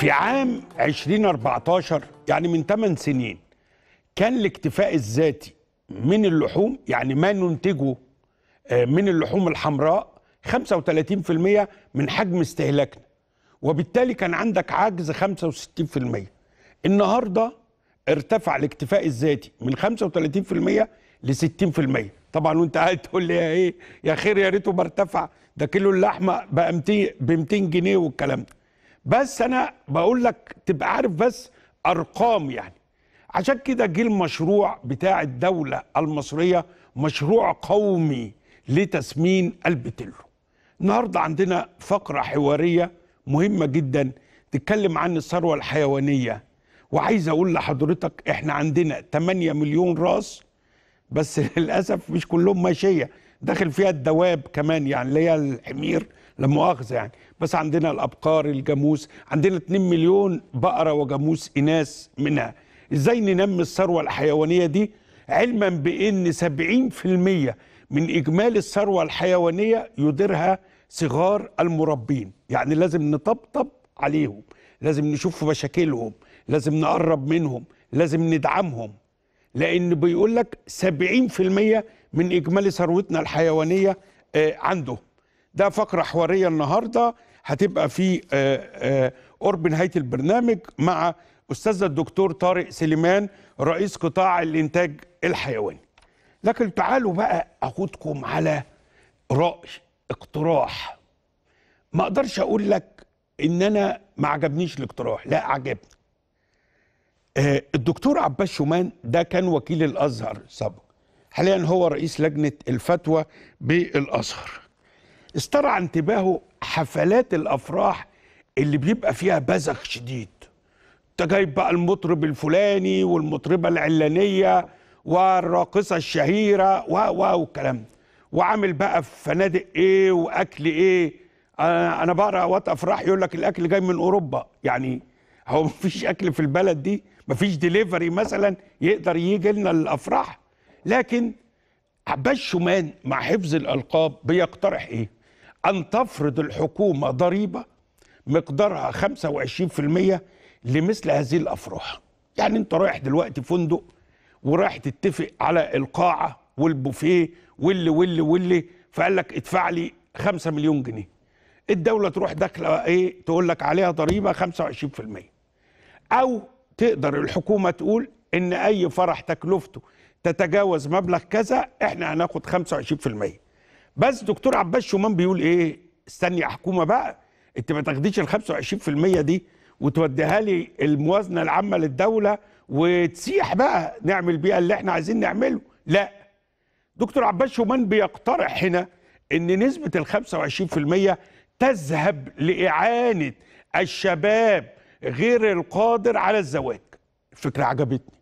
في عام 2014 يعني من 8 سنين كان الاكتفاء الذاتي من اللحوم يعني ما ننتجه آه، من اللحوم الحمراء 35% من حجم استهلاكنا. وبالتالي كان عندك عجز 65% النهارده ارتفع الاكتفاء الذاتي من 35% ل 60% طبعا وانت قاعد تقول لي إيه؟ يا خير يا ريته ما ارتفع. ده كيلو اللحمة بقى 200 ب 200 جنيه والكلام ده. بس أنا بقول لك تبقى عارف بس ارقام يعني. عشان كده جه المشروع بتاع الدولة المصرية مشروع قومي لتسمين البتلو النهارده عندنا فقرة حوارية مهمة جدا تتكلم عن الثروة الحيوانية. وعايز أقول لحضرتك إحنا عندنا 8 مليون راس بس للأسف مش كلهم ماشية. داخل فيها الدواب كمان يعني اللي هي الحمير لا مؤاخذه يعني. بس عندنا الأبقار الجاموس عندنا 2 مليون بقرة وجاموس إناث منها. إزاي ننمي الثروة الحيوانية دي؟ علما بإن 70% من إجمالي الثروة الحيوانية يديرها صغار المربين. يعني لازم نطبطب عليهم لازم نشوف مشاكلهم لازم نقرب منهم لازم ندعمهم. لأن بيقول لك 70% من إجمالي ثروتنا الحيوانية آه، عنده. ده فقرة حوارية النهارده. هتبقى في آه، آه، قرب نهاية البرنامج مع أستاذ الدكتور طارق سليمان رئيس قطاع الإنتاج الحيواني. لكن تعالوا بقى أخدكم على رأي اقتراح. ما أقدرش أقول لك إن أنا ما عجبنيش الاقتراح لا عجبني. آه، الدكتور عباس شومان ده كان وكيل الأزهر سابق. حاليا هو رئيس لجنة الفتوى بالأزهر. استرعى انتباهه حفلات الأفراح اللي بيبقى فيها بذخ شديد. انت جايب بقى المطرب الفلاني والمطربة العلانية والراقصة الشهيرة و و والكلام ده. وعامل بقى في فنادق إيه وأكل إيه. أنا بقرأ وقت أفراح يقول لك الأكل جاي من أوروبا. يعني هو مفيش أكل في البلد دي. مفيش ديليفري مثلا يقدر يجي لنا الأفراح. لكن عباس شومان مع حفظ الألقاب بيقترح إيه؟ أن تفرض الحكومة ضريبة مقدارها 25% لمثل هذه الأفراح. يعني أنت رايح دلوقتي فندق ورايح تتفق على القاعة والبوفيه واللي واللي واللي فقال لك ادفع لي 5 مليون جنيه. الدولة تروح داخلة إيه؟ تقول لك عليها ضريبة 25% أو تقدر الحكومة تقول إن أي فرح تكلفته تتجاوز مبلغ كذا إحنا هناخد 25% بس دكتور عباس شومان بيقول إيه؟ استني يا حكومه بقى. أنت ما تاخديش ال 25% دي وتوديها لي الموازنة العامة للدولة وتسيح بقى نعمل بيها اللي إحنا عايزين نعمله. لا. دكتور عباس شومان بيقترح هنا إن نسبة ال 25% تذهب لإعانة الشباب غير القادر على الزواج. الفكرة عجبتني.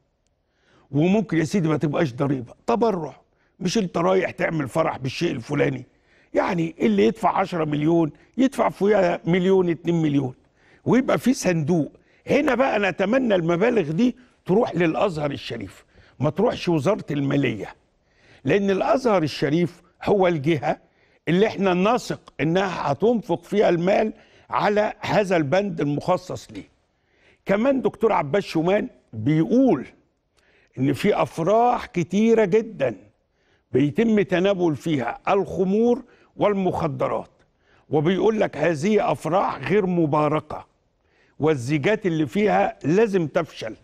وممكن يا سيدي ما تبقاش ضريبة. تبرع مش انت رايح تعمل فرح بالشيء الفلاني. يعني اللي يدفع 10 مليون يدفع فيها مليون 2 مليون. ويبقى في صندوق. هنا بقى نتمنى المبالغ دي تروح للأزهر الشريف. ما تروحش وزارة المالية. لأن الأزهر الشريف هو الجهة اللي إحنا نثق إنها هتنفق فيها المال على هذا البند المخصص ليه. كمان دكتور عباس شومان بيقول إن في أفراح كتيرة جدا. بيتم تناول فيها الخمور والمخدرات. وبيقول لك هذه أفراح غير مباركة. والزيجات اللي فيها لازم تفشل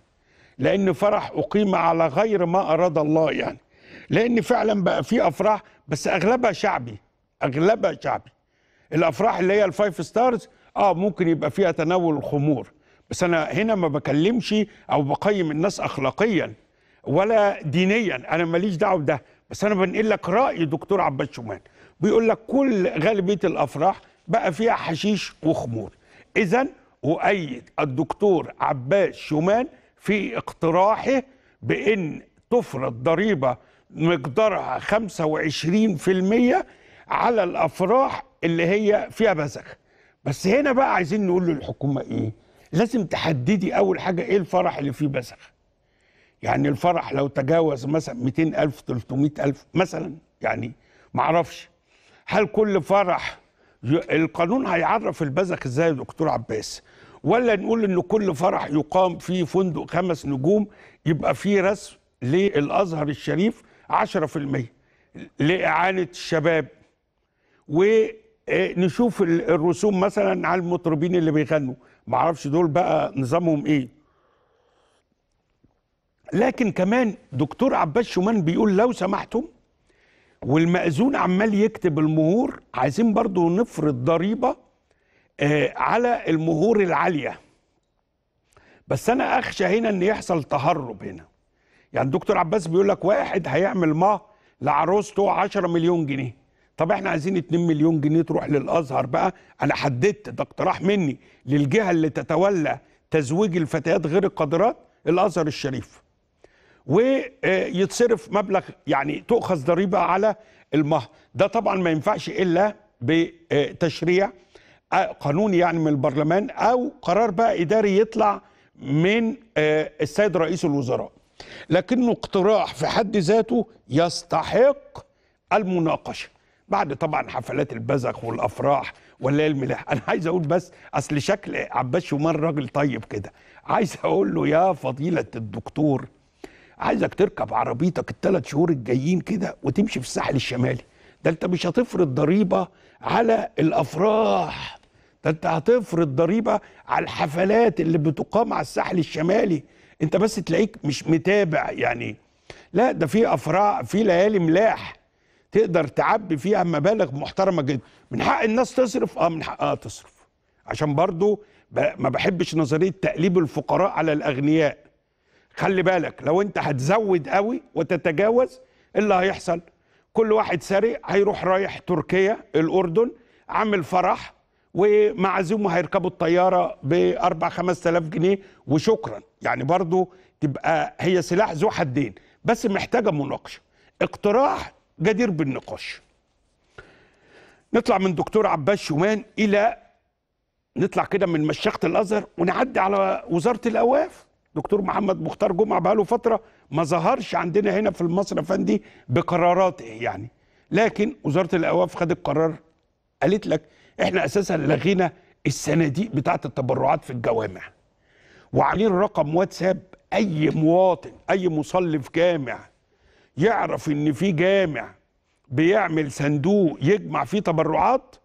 لأن فرح أقيم على غير ما أراد الله يعني. لأن فعلا بقى في أفراح بس أغلبها شعبي أغلبها شعبي. الأفراح اللي هي ال five stars آه ممكن يبقى فيها تناول الخمور. بس أنا هنا ما بكلمش أو بقيم الناس اخلاقيا ولا دينيا. أنا ماليش دعوة بده. بس أنا بنقل لك رأي دكتور عباس شومان. بيقول لك كل غالبيه الأفراح بقى فيها حشيش وخمور. إذا أؤيد الدكتور عباس شومان في اقتراحه بإن تفرض ضريبة مقدارها 25% على الأفراح اللي هي فيها بذخ. بس هنا بقى عايزين نقول للحكومة إيه؟ لازم تحددي أول حاجة إيه الفرح اللي فيه بذخ. يعني الفرح لو تجاوز مثلا 200000 300000 مثلا يعني معرفش هل كل فرح القانون هيعرف البذخ إزاي يا دكتور عباس؟ ولا نقول إن كل فرح يقام في فندق خمس نجوم يبقى فيه رسم للأزهر الشريف 10% لإعانة الشباب. ونشوف ال- الرسوم مثلا على المطربين اللي بيغنوا. معرفش دول بقى نظامهم إيه؟ لكن كمان دكتور عباس شومان بيقول لو سمحتم والمأذون عمال يكتب المهور عايزين برضو نفرض ضريبة آه، على المهور العالية. بس أنا أخشى هنا أن يحصل تهرب هنا. يعني دكتور عباس بيقول لك واحد هيعمل مه لعروسته 10 مليون جنيه. طب إحنا عايزين 2 مليون جنيه تروح للأزهر بقى؟ أنا حددت ده اقتراح مني للجهة اللي تتولى تزويج الفتيات غير القادرات الأزهر الشريف. ويتصرف مبلغ يعني تؤخذ ضريبة على المهر. ده طبعا ما ينفعش إلا بتشريع قانوني يعني من البرلمان أو قرار بقى إداري يطلع من آه، السيد رئيس الوزراء. لكنه اقتراح في حد ذاته يستحق المناقشة. بعد طبعا حفلات البذخ والأفراح والليالي الملاح أنا عايز أقول بس أصل شكل عباس شومان راجل طيب كده. عايز أقول له يا فضيلة الدكتور عايزك تركب عربيتك الثلاث شهور الجايين كده وتمشي في الساحل الشمالي. ده انت مش هتفرض ضريبة على الأفراح. ده انت هتفرض ضريبة على الحفلات اللي بتقام على الساحل الشمالي. انت بس تلاقيك مش متابع يعني. لا ده في أفراح في ليالي ملاح تقدر تعبي فيها مبالغ محترمة جدا. من حق الناس تصرف؟ آه من حقها تصرف. عشان برضو ما بحبش نظرية تقليب الفقراء على الأغنياء. خلي بالك لو انت هتزود قوي وتتجاوز إيه اللي هيحصل؟ كل واحد سارق هيروح رايح تركيا الأردن عامل فرح ومعزومه هيركبوا الطيارة ب 4 5000 جنيه وشكرا. يعني برضو تبقى هي سلاح ذو حدين بس محتاجة مناقشة. اقتراح جدير بالنقاش. نطلع من دكتور عباس شومان إلى نطلع كده من مشيخة الأزهر ونعدي على وزارة الأوقاف. دكتور محمد مختار جمعة بقاله فترة ما ظهرش عندنا هنا في المصر افندي بقراراته يعني. لكن وزارة الأوقاف خدت قرار قالت لك إحنا أساسا لغينا الصناديق بتاعة التبرعات في الجوامع. وعاملين رقم واتساب أي مواطن أي مصلي في جامع يعرف إن في جامع بيعمل صندوق يجمع فيه تبرعات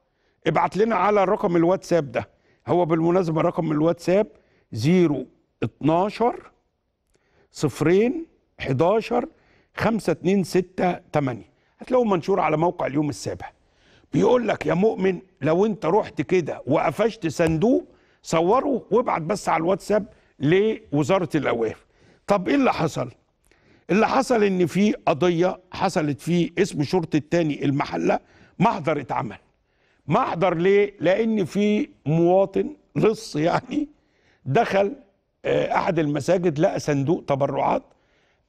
ابعت لنا على رقم الواتساب ده. هو بالمناسبة رقم الواتساب 012 صفرين 11 5268 هتلاقوه منشور على موقع اليوم السابع. بيقول لك يا مؤمن لو انت رحت كده وقفشت صندوق صوره وابعت بس على الواتساب لوزارة الأوقاف. طب إيه اللي حصل؟ اللي حصل إن في قضية حصلت في اسم شرطة التاني المحلة محضر اتعمل. محضر ليه؟ لأن في مواطن لص يعني دخل أحد المساجد لقى صندوق تبرعات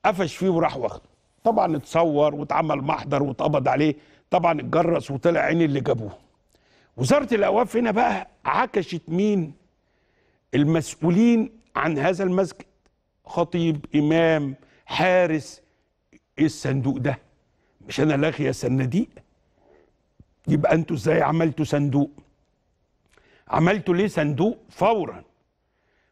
قفش فيه وراح واخده. طبعا اتصور واتعمل محضر واتقبض عليه طبعا اتجرس وطلع عين اللي جابوه. وزارة الأوقاف هنا بقى عكشت مين؟ المسؤولين عن هذا المسجد. خطيب إمام حارس إيه الصندوق ده؟ مش أنا لاغيه صناديق يبقى أنتوا إزاي عملتوا صندوق؟ عملتوا ليه صندوق؟ فورا.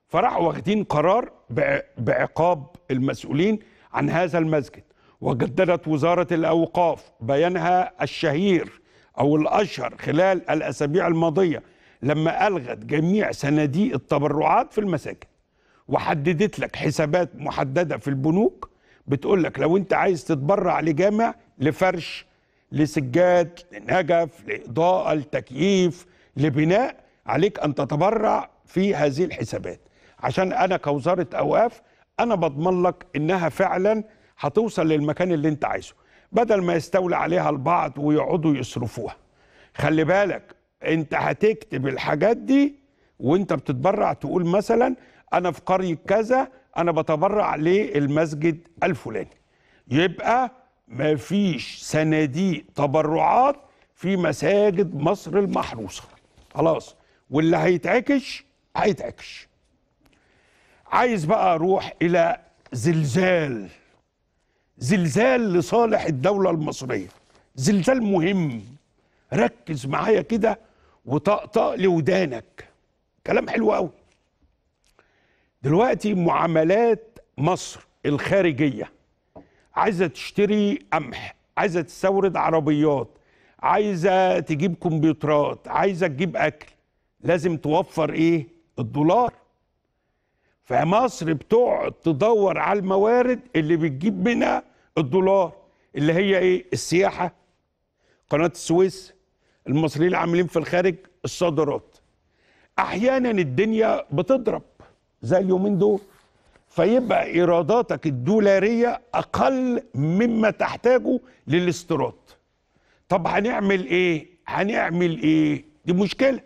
فراحوا واخدين قرار بع- بعقاب المسؤولين عن هذا المسجد. وجددت وزارة الأوقاف بيانها الشهير أو الأشهر خلال الأسابيع الماضية لما ألغت جميع صناديق التبرعات في المساجد. وحددت لك حسابات محددة في البنوك بتقول لك لو أنت عايز تتبرع لجامع لفرش لسجاد لنجف لإضاءة لتكييف لبناء عليك أن تتبرع في هذه الحسابات. عشان أنا كوزارة أوقاف أنا بضمن لك إنها فعلا هتوصل للمكان اللي أنت عايزه بدل ما يستولي عليها البعض ويقعدوا يصرفوها. خلي بالك أنت هتكتب الحاجات دي وأنت بتتبرع تقول مثلا أنا في قرية كذا أنا بتبرع للمسجد الفلاني. يبقى مفيش صناديق تبرعات في مساجد مصر المحروسة. خلاص واللي هيتعكش هيتعكش. عايز بقى أروح إلى زلزال. زلزال لصالح الدولة المصرية. زلزال مهم. ركز معايا كده وطقطق لي ودانك. كلام حلو قوي دلوقتي معاملات مصر الخارجية. عايزة تشتري قمح عايزة تستورد عربيات عايزة تجيب كمبيوترات عايزة تجيب أكل لازم توفر إيه؟ الدولار. فمصر بتقعد تدور على الموارد اللي بتجيب منها الدولار اللي هي إيه؟ السياحة. قناة السويس المصريين العاملين في الخارج الصادرات. أحيانا الدنيا بتضرب زي اليومين دول فيبقى إيراداتك الدولارية أقل مما تحتاجه للاستيراد. طب هنعمل إيه؟ هنعمل إيه؟ دي مشكلة.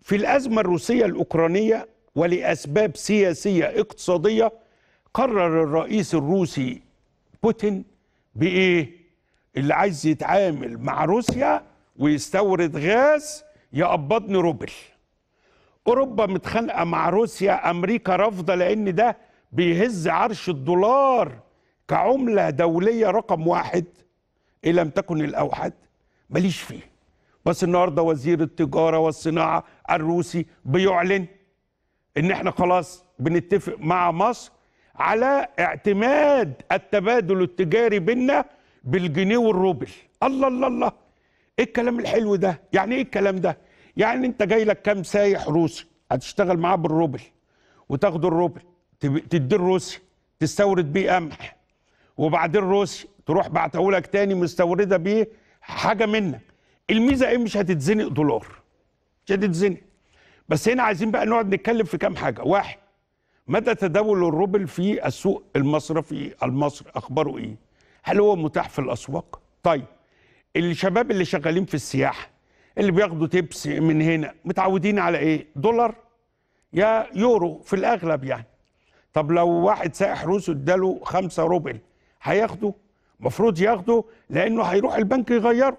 في الأزمة الروسية الأوكرانية ولأسباب سياسية اقتصادية قرر الرئيس الروسي بوتين بإيه؟ اللي عايز يتعامل مع روسيا ويستورد غاز يقبضني روبل. أوروبا متخانقة مع روسيا أمريكا رافضة لأن ده بيهز عرش الدولار كعملة دولية رقم واحد إن لم تكن الأوحد. ماليش فيه. بس النهارده وزير التجارة والصناعة الروسي بيعلن إن إحنا خلاص بنتفق مع مصر على اعتماد التبادل التجاري بيننا بالجنيه والروبل. الله الله الله. إيه الكلام الحلو ده؟ يعني إيه الكلام ده؟ يعني أنت جاي لك كام سايح روسي هتشتغل معاه بالروبل وتاخد الروبل تدي روسيا تستورد بيه قمح وبعدين روسيا تروح بعته لك تاني مستوردة بيه حاجة منك. الميزة إيه؟ مش هتتزنق دولار. مش هتتزنق. بس هنا عايزين بقى نقعد نتكلم في كام حاجة. واحد مدى تداول الروبل في السوق المصرفي المصري؟ أخباره إيه؟ هل هو متاح في الأسواق؟ طيب الشباب اللي شغالين في السياحة اللي بياخدوا تبس من هنا متعودين على إيه؟ دولار يا يورو في الأغلب يعني. طب لو واحد سائح روسي اداله خمسة روبل هياخده؟ مفروض ياخده لأنه هيروح البنك يغيره.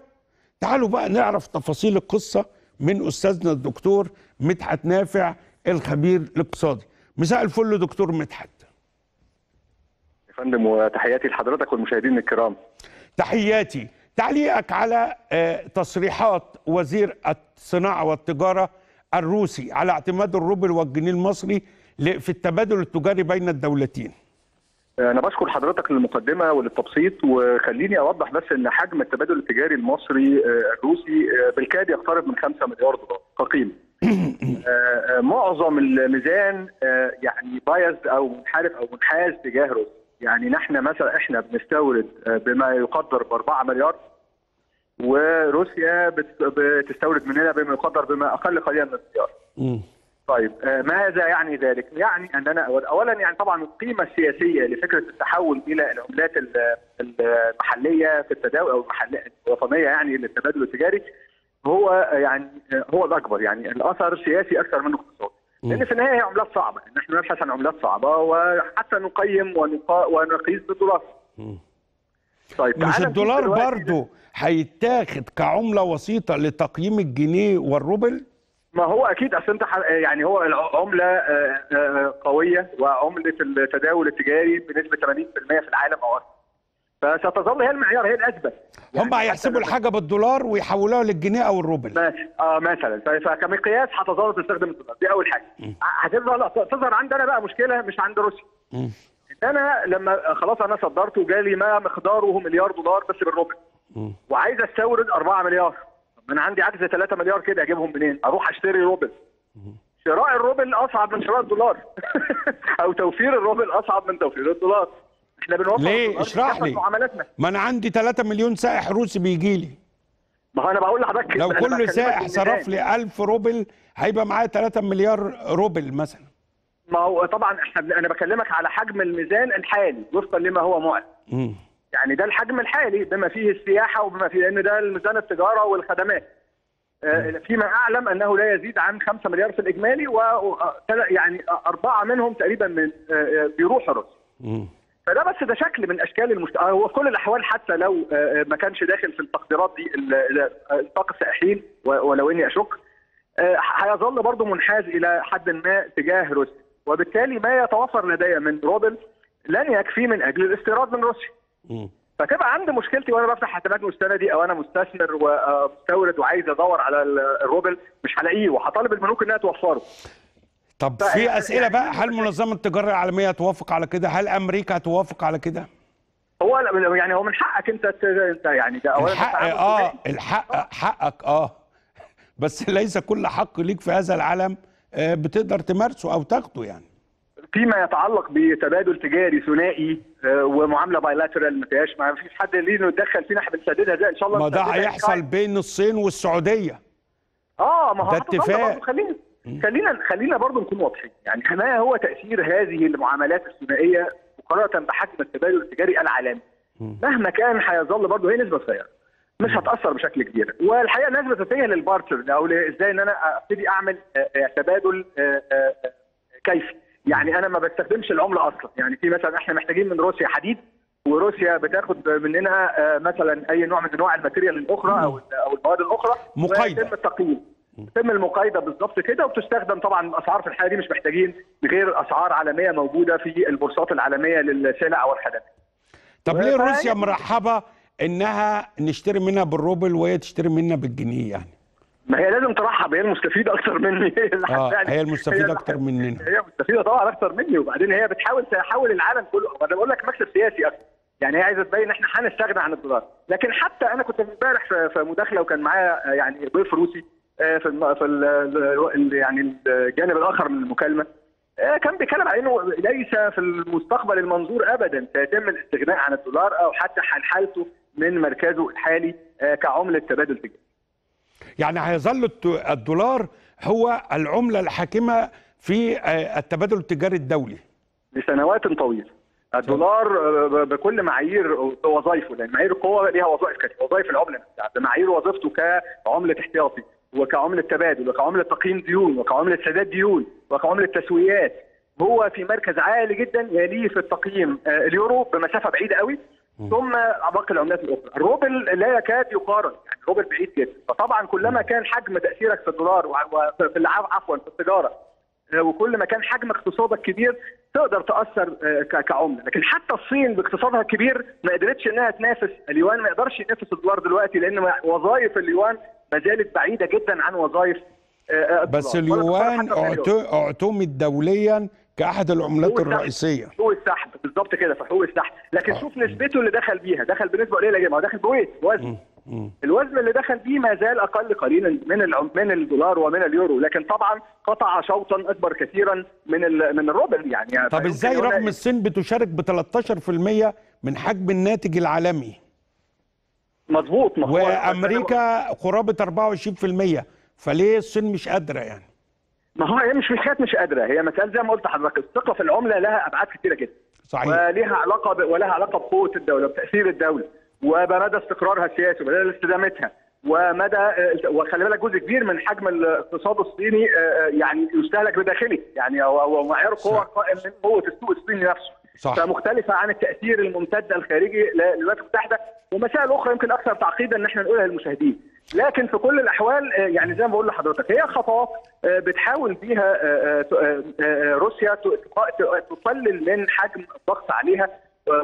تعالوا بقى نعرف تفاصيل القصة من أستاذنا الدكتور مدحت نافع الخبير الاقتصادي. مساء الفل دكتور مدحت. يا فندم وتحياتي لحضرتك والمشاهدين الكرام. تحياتي. تعليقك على تصريحات وزير الصناعة والتجارة الروسي على اعتماد الروبل والجنيه المصري في التبادل التجاري بين الدولتين. أنا بشكر حضرتك للمقدمة وللتبسيط وخليني أوضح بس إن حجم التبادل التجاري المصري الروسي بالكاد يقترب من 5 مليار دولار كقيمه معظم الميزان يعني بايز أو منحرف أو منحاز تجاه روسيا. يعني نحن مثلا إحنا بنستورد بما يقدر ب 4 مليار وروسيا بتستورد مننا بما يقدر بما أقل قليلا من مليار. طيب ماذا يعني ذلك؟ يعني أننا اولا يعني طبعا القيمة السياسية لفكرة التحول إلى العملات المحلية في التداول أو المحليه الوطنية يعني للتبادل التجاري هو يعني هو الأكبر يعني الأثر سياسي أكثر منه اقتصادي لأن في النهاية هي عملات صعبة نحن نبحث عن عملات صعبة وحتى نقيم ونقيس بالدولار طيب مش الدولار برضه هيتاخد كعملة وسيطة لتقييم الجنيه والروبل؟ ما هو أكيد أصل أنت يعني هو عملة قوية وعملة التداول التجاري بنسبة 80% في العالم أو أكثر فستظل هي المعيار هي الاثبت يعني هم هيحسبوا الحاجة بالدولار ويحولوها للجنيه أو الروبل. ماشي آه مثلا. فكمقياس هتظل تستخدم الدولار. دي أول حاجة. هتظهر تظهر عندنا بقى مشكلة مش عند روسيا. إن أنا لما خلاص أنا صدرت وجالي ما مقداره مليار دولار بس بالروبل. وعايز أستورد 4 مليار. أنا عندي عجز 3 مليار كده أجيبهم منين؟ أروح أشتري روبل. شراء الروبل أصعب من شراء الدولار. أو توفير الروبل أصعب من توفير الدولار. إحنا بنوفر ليه؟ اشرح لي. معاملاتنا. ما أنا عندي 3 مليون سائح روسي بيجي لي. ما هو أنا بقول لحضرتك لو كل سائح صرف لي 1000 روبل هيبقى معايا 3 مليار روبل مثلا. ما هو طبعا إحنا أنا بكلمك على حجم الميزان الحالي وفقا لما هو معلن يعني ده الحجم الحالي بما فيه السياحة وبما فيه لأن ده ميزان التجارة والخدمات. فيما أعلم أنه لا يزيد عن 5 مليار في الإجمالي و يعني أربعة منهم تقريبا من بيروحوا روسيا فده بس ده شكل من أشكال المشت... هو في كل الأحوال حتى لو ما كانش داخل في التقديرات دي انفاق السائحين ولو إني أشك. هيظل برضه منحاز إلى حد ما تجاه روسيا. وبالتالي ما يتوفر لدي من روبل لن يكفي من أجل الاستيراد من روسيا. فتبقى عندي مشكلتي وأنا بفتح حسابات مستندي أو أنا مستثمر ومستورد وعايز أدور على الروبل مش هلاقيه وهطالب البنوك إنها توفره. طب في أسئلة بقى هل منظمة التجارة العالمية توافق على كده؟ هل أمريكا توافق على كده؟ هو يعني هو من حقك أنت انت يعني ده اولا الحق آه الحق حقك آه. بس ليس كل حق ليك في هذا العالم آه بتقدر تمارسه أو تاخده يعني. فيما يتعلق بتبادل تجاري ثنائي آه ومعاملة بايلاترال ما فيهاش ما فيش حد ليه انه يتدخل فينا إحنا بنسددها زي إن شاء الله. ما ده هيحصل بين الصين والسعودية. آه ما هو ده اتفاق. خلينا خلينا خلينا برضه نكون واضحين. يعني ما هو تأثير هذه المعاملات الثنائية مقارنة بحجم التبادل التجاري العالمي؟ مهما كان هيظل برضه هي نسبة صغيرة. مش هتأثر بشكل كبير. والحقيقة الناس بتتجه للبارتر أو إزاي إن أنا أبتدي أعمل تبادل كيفي. يعني أنا ما بستخدمش العملة أصلا يعني في مثلا إحنا محتاجين من روسيا حديد وروسيا بتاخد مننا مثلا أي نوع من أنواع ال material الأخرى أو أو المواد الأخرى مقايضة ويتم التقييم يتم المقايضة بالظبط كده وبتستخدم طبعا الاسعار في الحاله دي مش محتاجين غير أسعار عالمية موجودة في البورصات العالمية للسلع والخدمات. طب ليه روسيا مرحبة إنها نشتري منها بالروبل وهي تشتري منها بالجنيه يعني؟ ما هي لازم ترحب هي المستفيده أكتر مني. آه هي المستفيده أكتر مننا. هي مستفيده طبعا أكتر مني وبعدين هي بتحاول تحول العالم كله. أنا بقول لك مكسب سياسي أكتر يعني هي عايزة تبين ان إحنا هنستغنى عن الدولار. لكن حتى أنا كنت امبارح في مداخلة وكان معايا يعني ضيف روسي في الم... في ال... يعني الجانب الآخر من المكالمة. كان بيتكلم على إنه ليس في المستقبل المنظور ابدا سيتم الاستغناء عن الدولار أو حتى حالته من مركزه الحالي كعملة تبادل تجاري. يعني هيظل الدولار هو العملة الحاكمة في التبادل التجاري الدولي. لسنوات طويلة. الدولار بكل معايير وظائفه لأن معايير القوة ليها وظائف كثيره وظائف العملة بمعايير وظيفته كعملة احتياطي وكعملة تبادل وكعملة تقييم ديون وكعملة سداد ديون وكعملة تسويات هو في مركز عالي جدا يليه في التقييم اليورو بمسافة بعيدة قوي. ثم باقي العملات الأخرى. الروبل لا يكاد يقارن يعني الروبل بعيد جدا. فطبعا كلما كان حجم تأثيرك في الدولار وفي عفوا في التجارة وكل ما كان حجم اقتصادك كبير تقدر تأثر كعملة. لكن حتى الصين باقتصادها الكبير ما قدرتش إنها تنافس اليوان ما يقدرش ينافس الدولار دلوقتي لأن وظائف اليوان ما زالت بعيدة جدا عن وظائف بس اليوان اعتمد دوليا كأحد العملات الرئيسية. حقوق السحب بالظبط كده في حقوق السحب. لكن آه. شوف نسبته اللي دخل بيها. دخل بنسبة قليلة جدا هو دخل بويت وزن. الوزن اللي دخل بيه ما زال أقل قليلا من من الدولار ومن اليورو. لكن طبعا قطع شوطا أكبر كثيرا من من الروبل يعني. طب إزاي رغم الصين بتشارك ب 13% من حجم الناتج العالمي؟ مظبوط وأمريكا قرابه 24% فليه الصين مش قادره يعني؟ ما هو هي مش مسألة مش قادرة. هي مساله زي ما قلت لحضرتك الثقة في العملة لها أبعاد كثيره جدا. صحيح. وليها علاقة ب... ولها علاقة بقوة الدولة بتاثير الدولة. وبمدى استقرارها السياسي ومدى استدامتها. ومدى وخلي بالك جزء كبير من حجم الاقتصاد الصيني يعني يستهلك بداخله يعني هو معيار قوة قائم من قوة السوق الصيني نفسه. صح. فمختلفة عن التأثير الممتد الخارجي للولايات المتحده ومسائل أخرى يمكن أكثر تعقيدا ان إحنا نقولها للمشاهدين. لكن في كل الأحوال يعني زي ما بقول لحضرتك هي خطوات بتحاول بيها روسيا تقلل من حجم الضغط عليها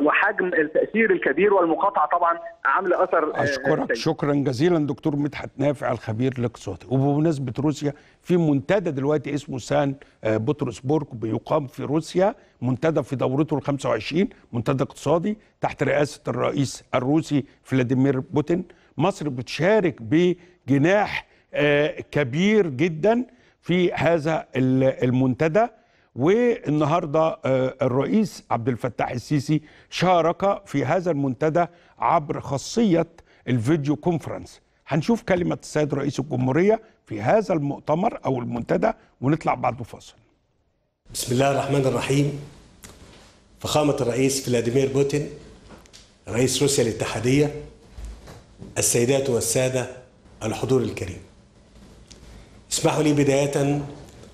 وحجم التأثير الكبير والمقاطعة طبعا عاملة أثر أشكرك. شكرا جزيلا دكتور مدحت نافع الخبير الاقتصادي وبمناسبة روسيا في منتدى دلوقتي اسمه سان بطرسبورغ بيقام في روسيا منتدى في دورته ال 25 منتدى اقتصادي تحت رئاسة الرئيس الروسي فلاديمير بوتين. مصر بتشارك بجناح كبير جدا في هذا المنتدى. والنهاردة الرئيس عبد الفتاح السيسي شارك في هذا المنتدى عبر خاصية الفيديو كونفرنس. هنشوف كلمة السيد رئيس الجمهورية في هذا المؤتمر أو المنتدى ونطلع بعده فاصل. بسم الله الرحمن الرحيم. فخامة الرئيس فلاديمير بوتين رئيس روسيا الاتحادية السيدات والسادة الحضور الكريم. اسمحوا لي بداية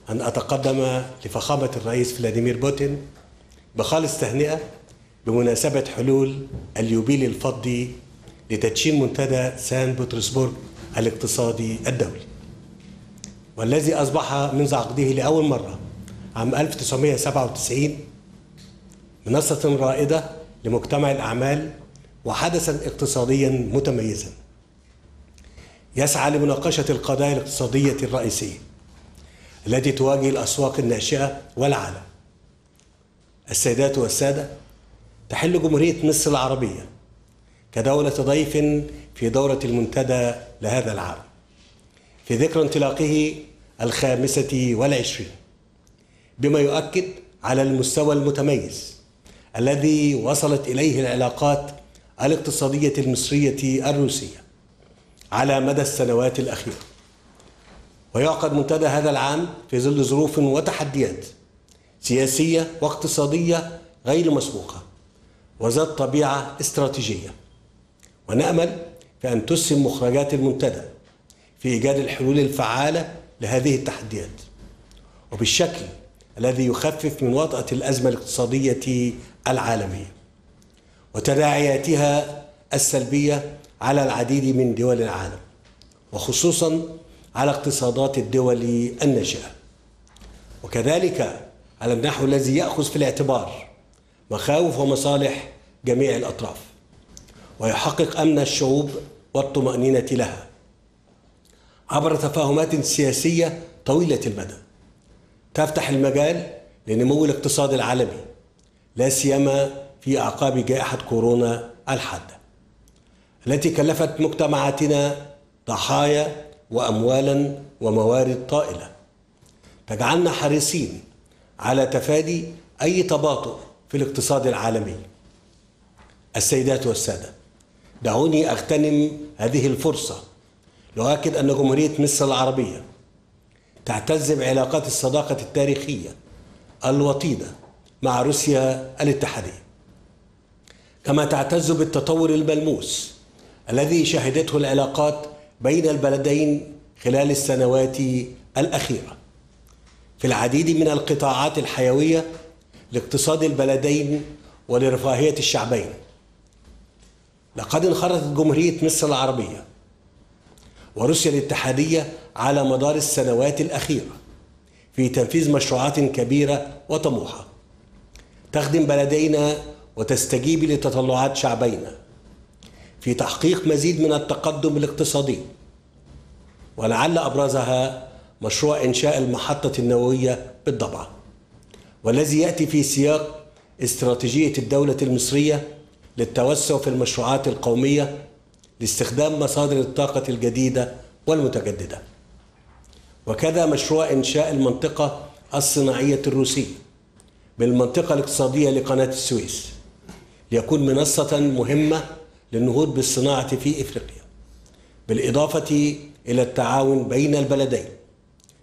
أن أتقدم لفخامة الرئيس فلاديمير بوتين بخالص تهنئة بمناسبة حلول اليوبيل الفضي لتدشين منتدى سان بطرسبورغ الاقتصادي الدولي والذي أصبح منذ عقده لأول مرة عام 1997 منصة رائدة لمجتمع الأعمال وحدثا اقتصاديا متميزا. يسعى لمناقشة القضايا الاقتصادية الرئيسية التي تواجه الأسواق الناشئة والعالم. السيدات والسادة تحل جمهورية مصر العربية كدولة ضيف في دورة المنتدى لهذا العام في ذكرى انطلاقه الخامسة والعشرين بما يؤكد على المستوى المتميز الذي وصلت إليه العلاقات الاقتصادية المصرية الروسية على مدى السنوات الأخيرة. ويعقد منتدى هذا العام في ظل ظروف وتحديات سياسية واقتصادية غير مسبوقة وذات طبيعة استراتيجية. ونأمل في أن تسهم مخرجات المنتدى في إيجاد الحلول الفعالة لهذه التحديات. وبالشكل الذي يخفف من وطأة الأزمة الاقتصادية العالمية. وتداعياتها السلبية على العديد من دول العالم وخصوصا على اقتصادات الدول الناشئة وكذلك على النحو الذي يأخذ في الاعتبار مخاوف ومصالح جميع الأطراف ويحقق أمن الشعوب والطمأنينة لها عبر تفاهمات سياسية طويلة المدى تفتح المجال لنمو الاقتصاد العالمي لا سيما في أعقاب جائحة كورونا الحادة التي كلفت مجتمعاتنا ضحايا وأموالا وموارد طائلة. تجعلنا حريصين على تفادي أي تباطؤ في الاقتصاد العالمي. السيدات والسادة دعوني أغتنم هذه الفرصة لأؤكد أن جمهورية مصر العربية تعتز بعلاقات الصداقة التاريخية الوطيدة مع روسيا الاتحادية. كما تعتز بالتطور الملموس الذي شهدته العلاقات بين البلدين خلال السنوات الأخيرة. في العديد من القطاعات الحيوية لاقتصاد البلدين ولرفاهية الشعبين لقد انخرطت جمهورية مصر العربية وروسيا الاتحادية على مدار السنوات الأخيرة في تنفيذ مشروعات كبيرة وطموحة تخدم بلدينا وتستجيب لتطلعات شعبينا في تحقيق مزيد من التقدم الاقتصادي. ولعل أبرزها مشروع إنشاء المحطة النووية بالضبعة والذي يأتي في سياق استراتيجية الدولة المصرية للتوسع في المشروعات القومية لاستخدام مصادر الطاقة الجديدة والمتجددة. وكذا مشروع إنشاء المنطقة الصناعية الروسية بالمنطقة الاقتصادية لقناة السويس. ليكون منصة مهمة للنهوض بالصناعة في إفريقيا بالإضافة إلى التعاون بين البلدين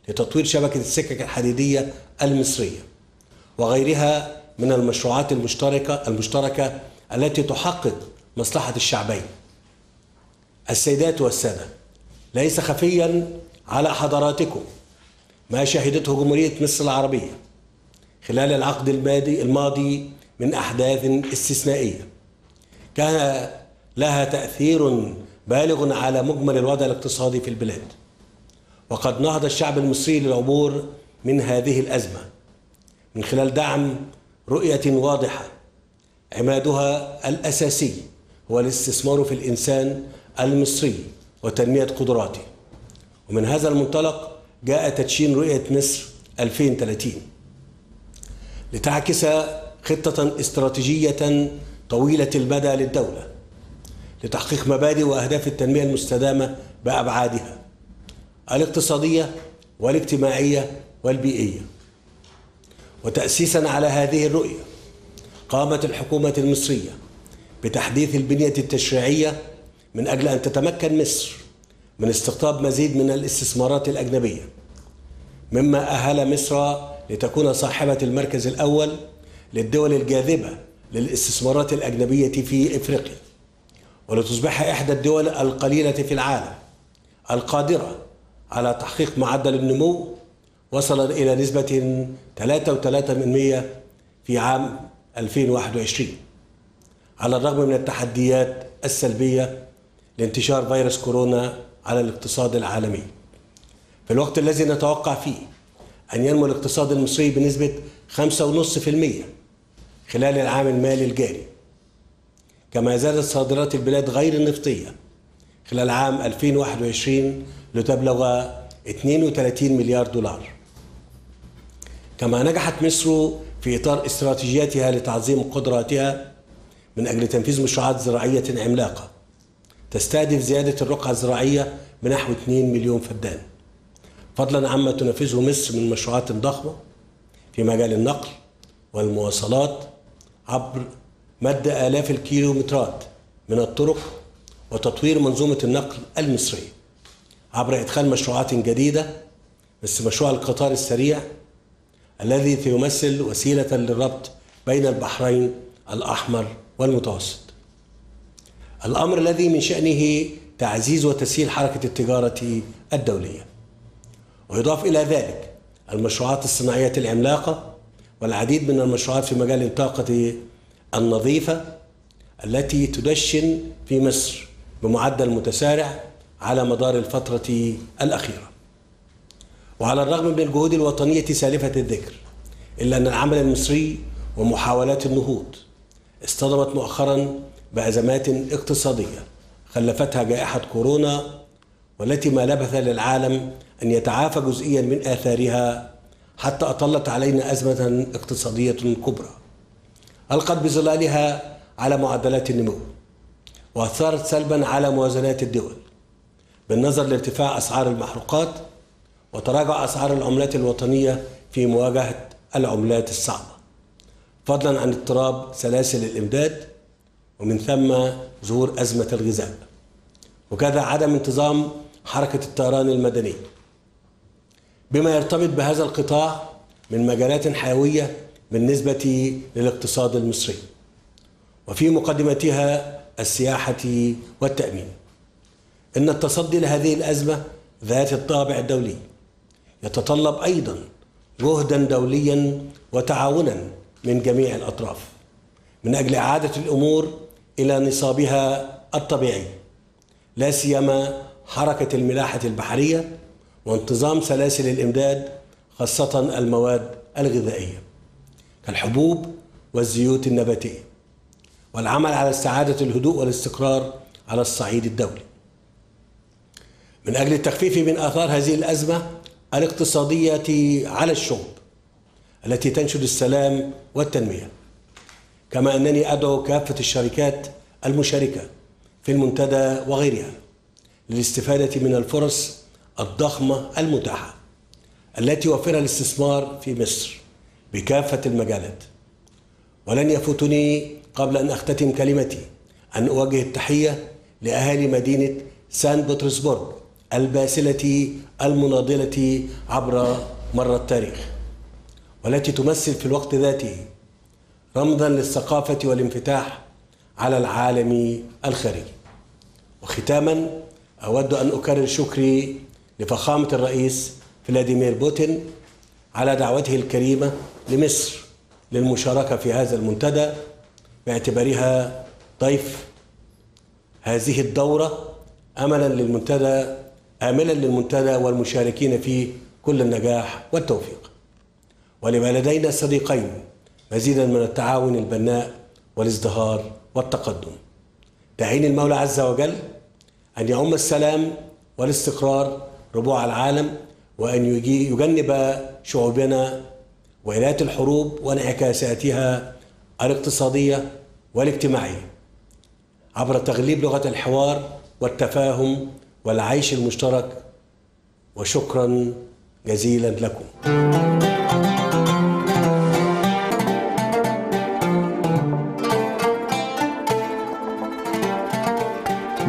لتطوير شبكة السكك الحديدية المصرية وغيرها من المشروعات المشتركة المشتركة التي تحقق مصلحة الشعبين. السيدات والسادة ليس خفيا على حضراتكم ما شهدته جمهورية مصر العربية خلال العقد الماضي الماضي من أحداث استثنائية. كان لها تأثير بالغ على مجمل الوضع الاقتصادي في البلاد. وقد نهض الشعب المصري للعبور من هذه الأزمة. من خلال دعم رؤية واضحة عمادها الأساسي هو الاستثمار في الإنسان المصري وتنمية قدراته. ومن هذا المنطلق جاء تدشين رؤية مصر 2030 لتعكس خطة استراتيجية طويلة المدى للدولة لتحقيق مبادئ وأهداف التنمية المستدامة بأبعادها الاقتصادية والاجتماعية والبيئية. وتأسيسا على هذه الرؤية قامت الحكومة المصرية بتحديث البنية التشريعية من أجل أن تتمكن مصر من استقطاب مزيد من الاستثمارات الأجنبية مما أهل مصر لتكون صاحبة المركز الأول للدول الجاذبة للاستثمارات الأجنبية في إفريقيا. ولتصبح إحدى الدول القليلة في العالم القادرة على تحقيق معدل النمو وصل إلى نسبة 3.3% في عام 2021 على الرغم من التحديات السلبية لانتشار فيروس كورونا على الاقتصاد العالمي. في الوقت الذي نتوقع فيه أن ينمو الاقتصاد المصري بنسبة 5.5% خلال العام المالي الجاري. كما زادت صادرات البلاد غير النفطية خلال عام 2021 لتبلغ 32 مليار دولار. كما نجحت مصر في إطار استراتيجياتها لتعظيم قدراتها من أجل تنفيذ مشروعات زراعية عملاقة تستهدف زيادة الرقعة الزراعية بنحو 2 مليون فدان. فضلا عما تنفذه مصر من مشروعات ضخمة في مجال النقل والمواصلات عبر مد آلاف الكيلومترات من الطرق وتطوير منظومة النقل المصرية. عبر إدخال مشروعات جديدة مثل مشروع القطار السريع الذي سيمثل وسيلة للربط بين البحرين الأحمر والمتوسط. الأمر الذي من شأنه تعزيز وتسهيل حركة التجارة الدولية. ويضاف إلى ذلك المشروعات الصناعية العملاقة والعديد من المشروعات في مجال الطاقة النظيفة التي تدشن في مصر بمعدل متسارع على مدار الفترة الأخيرة. وعلى الرغم من الجهود الوطنية سالفة الذكر إلا أن العمل المصري ومحاولات النهوض اصطدمت مؤخرا بأزمات اقتصادية خلفتها جائحة كورونا والتي ما لبث للعالم أن يتعافى جزئيا من آثارها حتى أطلت علينا أزمة اقتصادية كبرى. ألقت بظلالها على معدلات النمو وأثرت سلبا على موازنات الدول. بالنظر لارتفاع أسعار المحروقات وتراجع أسعار العملات الوطنية في مواجهة العملات الصعبة. فضلا عن اضطراب سلاسل الإمداد ومن ثم ظهور أزمة الغذاء وكذا عدم انتظام حركة الطيران المدني. بما يرتبط بهذا القطاع من مجالات حيوية بالنسبة للاقتصاد المصري وفي مقدمتها السياحة والتأمين. إن التصدي لهذه الأزمة ذات الطابع الدولي يتطلب أيضا جهدا دوليا وتعاونا من جميع الأطراف من أجل إعادة الأمور إلى نصابها الطبيعي لا سيما حركة الملاحة البحرية وانتظام سلاسل الإمداد خاصة المواد الغذائية كالحبوب والزيوت النباتية والعمل على استعادة الهدوء والاستقرار على الصعيد الدولي. من أجل التخفيف من آثار هذه الأزمة الاقتصادية على الشعوب التي تنشد السلام والتنمية كما أنني أدعو كافة الشركات المشاركة في المنتدى وغيرها للاستفادة من الفرص الضخمة المتاحة التي وفرها الاستثمار في مصر بكافة المجالات. ولن يفوتني قبل أن أختتم كلمتي أن أوجه التحية لأهالي مدينة سان بطرسبورغ الباسلة المناضلة عبر مر التاريخ والتي تمثل في الوقت ذاته رمزا للثقافة والانفتاح على العالم الخارجي. وختاما أود أن أكرر شكري لفخامة الرئيس فلاديمير بوتين على دعوته الكريمة لمصر للمشاركة في هذا المنتدى باعتبارها ضيف هذه الدورة أملا للمنتدى آملا للمنتدى والمشاركين فيه كل النجاح والتوفيق. ولما لدينا صديقين مزيدا من التعاون البناء والازدهار والتقدم. داعين المولى عز وجل أن يعم السلام والاستقرار ربوع العالم وأن يجنب شعوبنا ويلات الحروب وانعكاساتها الاقتصادية والاجتماعية عبر تغليب لغة الحوار والتفاهم والعيش المشترك. وشكرا جزيلا لكم.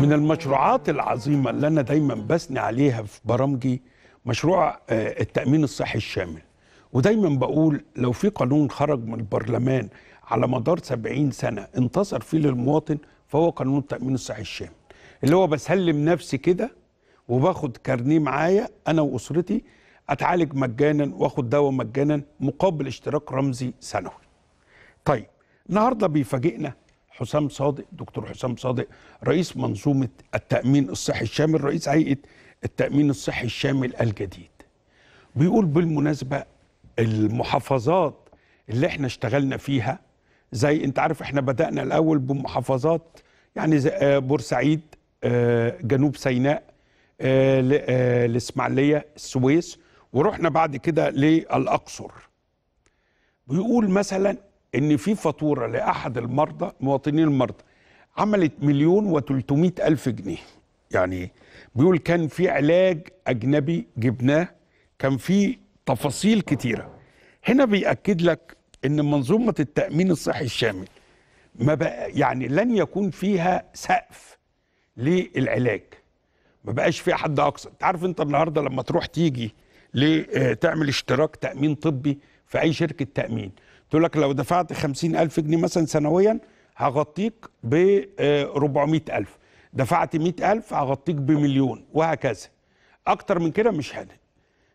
من المشروعات العظيمة اللي أنا دايما بثني عليها في برامجي مشروع آه، التأمين الصحي الشامل. ودايما بقول لو في قانون خرج من البرلمان على مدار 70 سنة انتصر فيه للمواطن فهو قانون التأمين الصحي الشامل. اللي هو بسلم نفسي كده وباخد كارنيه معايا أنا وأسرتي أتعالج مجانا وآخد دواء مجانا مقابل اشتراك رمزي سنوي. طيب النهارده بيفاجئنا حسام صادق دكتور حسام صادق رئيس منظومة التأمين الصحي الشامل رئيس هيئة التأمين الصحي الشامل الجديد. بيقول بالمناسبة المحافظات اللي إحنا اشتغلنا فيها زي انت عارف إحنا بدأنا الأول بمحافظات يعني آه، بورسعيد آه، جنوب سيناء آه، الإسماعيلية السويس ورحنا بعد كده للأقصر. بيقول مثلا إن في فاتورة لأحد المرضى مواطنين المرضى عملت مليون وتلتمائة ألف جنيه. يعني بيقول كان في علاج أجنبي جبناه كان في تفاصيل كتيرة. هنا بيأكد لك إن منظومة التأمين الصحي الشامل ما بقى يعني لن يكون فيها سقف للعلاج. ما بقاش في حد أقصى. أنت عارف أنت النهارده لما تروح تيجي ل- آه، اشتراك تأمين طبي في أي شركة تأمين تقول لك لو دفعت خمسين ألف جنيه مثلا سنويا هغطيك ب 400 ألف. دفعت 100 ألف هغطيك بمليون وهكذا. أكتر من كده مش هنا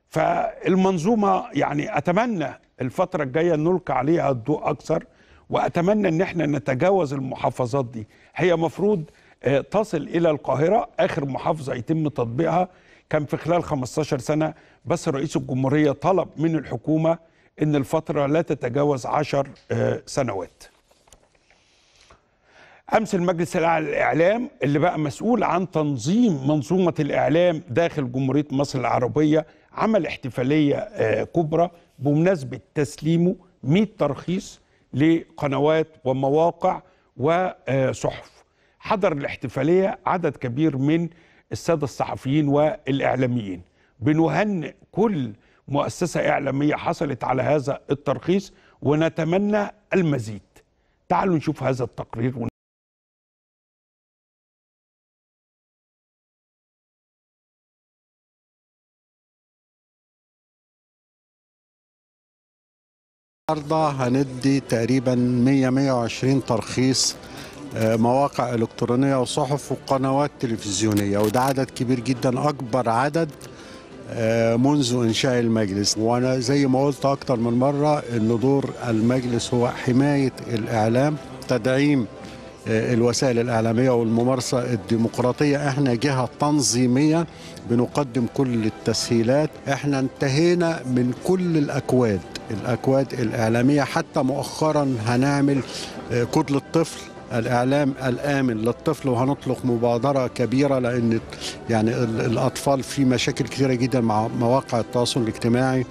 فالمنظومة يعني أتمنى الفترة الجاية نلقي عليها الضوء أكثر وأتمنى إن إحنا نتجاوز المحافظات دي. هي مفروض آه، تصل إلى القاهرة. آخر محافظة يتم تطبيقها كان في خلال 15 سنة بس رئيس الجمهورية طلب من الحكومة إن الفترة لا تتجاوز 10 آه، سنوات. أمس المجلس الاعلى للاعلام اللي بقى مسؤول عن تنظيم منظومة الإعلام داخل جمهورية مصر العربية عمل احتفالية آه، كبرى بمناسبة تسليمه 100 ترخيص لقنوات ومواقع وصحف حضر الاحتفالية عدد كبير من السادة الصحفيين والإعلاميين. بنهنئ كل مؤسسة إعلامية حصلت على هذا الترخيص ونتمنى المزيد. تعالوا نشوف هذا التقرير ون... النهارده هندي تقريبا 100 120 ترخيص آه، مواقع إلكترونية وصحف وقنوات تلفزيونية وده عدد كبير جدا أكبر عدد منذ إنشاء المجلس. وأنا زي ما قلت أكتر من مرة إن دور المجلس هو حماية الإعلام تدعيم آه، الوسائل الإعلامية والممارسة الديمقراطية. إحنا جهة تنظيمية بنقدم كل التسهيلات. إحنا انتهينا من كل الأكواد الأكواد الإعلامية. حتى مؤخرا هنعمل آه، كود للطفل الإعلام الآمن للطفل وهنطلق مبادرة كبيرة لأن يعني ال- الأطفال في مشاكل كثيرة جدا مع مواقع التواصل الاجتماعي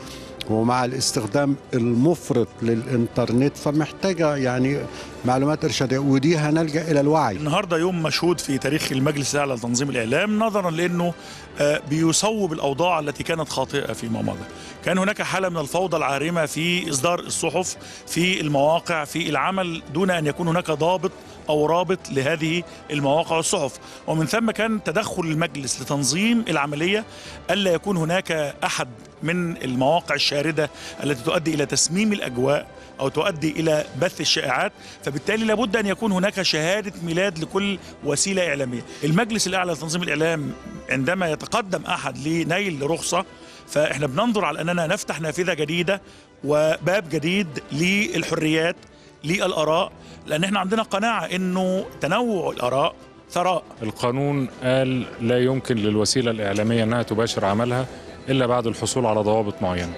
ومع الاستخدام المفرط للإنترنت فمحتاجة يعني معلومات إرشادية. ودي هنلجأ إلى الوعي. النهارده يوم مشهود في تاريخ المجلس الإعلى لتنظيم الإعلام نظرا لأنه آه، بيصوب الأوضاع التي كانت خاطئة فيما مضى. كان هناك حالة من الفوضى العارمة في إصدار الصحف في المواقع في العمل دون أن يكون هناك ضابط أو رابط لهذه المواقع والصحف. ومن ثم كان تدخل المجلس لتنظيم العملية ألا يكون هناك أحد من المواقع الشاردة التي تؤدي إلى تسميم الأجواء أو تؤدي إلى بث الشائعات. فبالتالي لابد أن يكون هناك شهادة ميلاد لكل وسيلة إعلامية. المجلس الأعلى لتنظيم الإعلام عندما يتقدم أحد لنيل رخصة فإحنا بننظر على أننا نفتح نافذة جديدة وباب جديد للحريات للآراء لأن إحنا عندنا قناعة إنه تنوع الآراء ثراء. القانون قال لا يمكن للوسيلة الإعلامية أنها تباشر عملها إلا بعد الحصول على ضوابط معينة.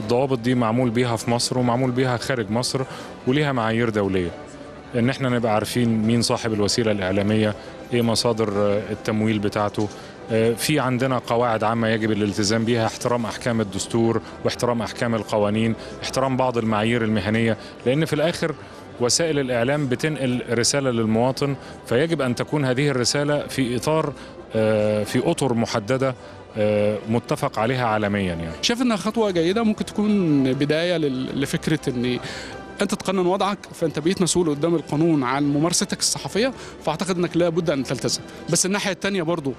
الضوابط دي معمول بيها في مصر ومعمول بيها خارج مصر وليها معايير دولية. إن إحنا نبقى عارفين مين صاحب الوسيلة الإعلامية إيه مصادر آه، التمويل بتاعته. آه، في عندنا قواعد عامة يجب الالتزام بها احترام أحكام الدستور واحترام أحكام القوانين احترام بعض المعايير المهنية. لأن في الآخر وسائل الإعلام بتنقل رسالة للمواطن فيجب أن تكون هذه الرسالة في إطار آه، في أطر محددة متفق عليها عالميا يعني. شايف إنها خطوة جيدة ممكن تكون بداية لفكرة إن أنت تقنن وضعك فأنت بقيت مسؤول قدام القانون عن ممارستك الصحفية فأعتقد إنك لابد أن تلتزم. بس الناحية الثانية برضو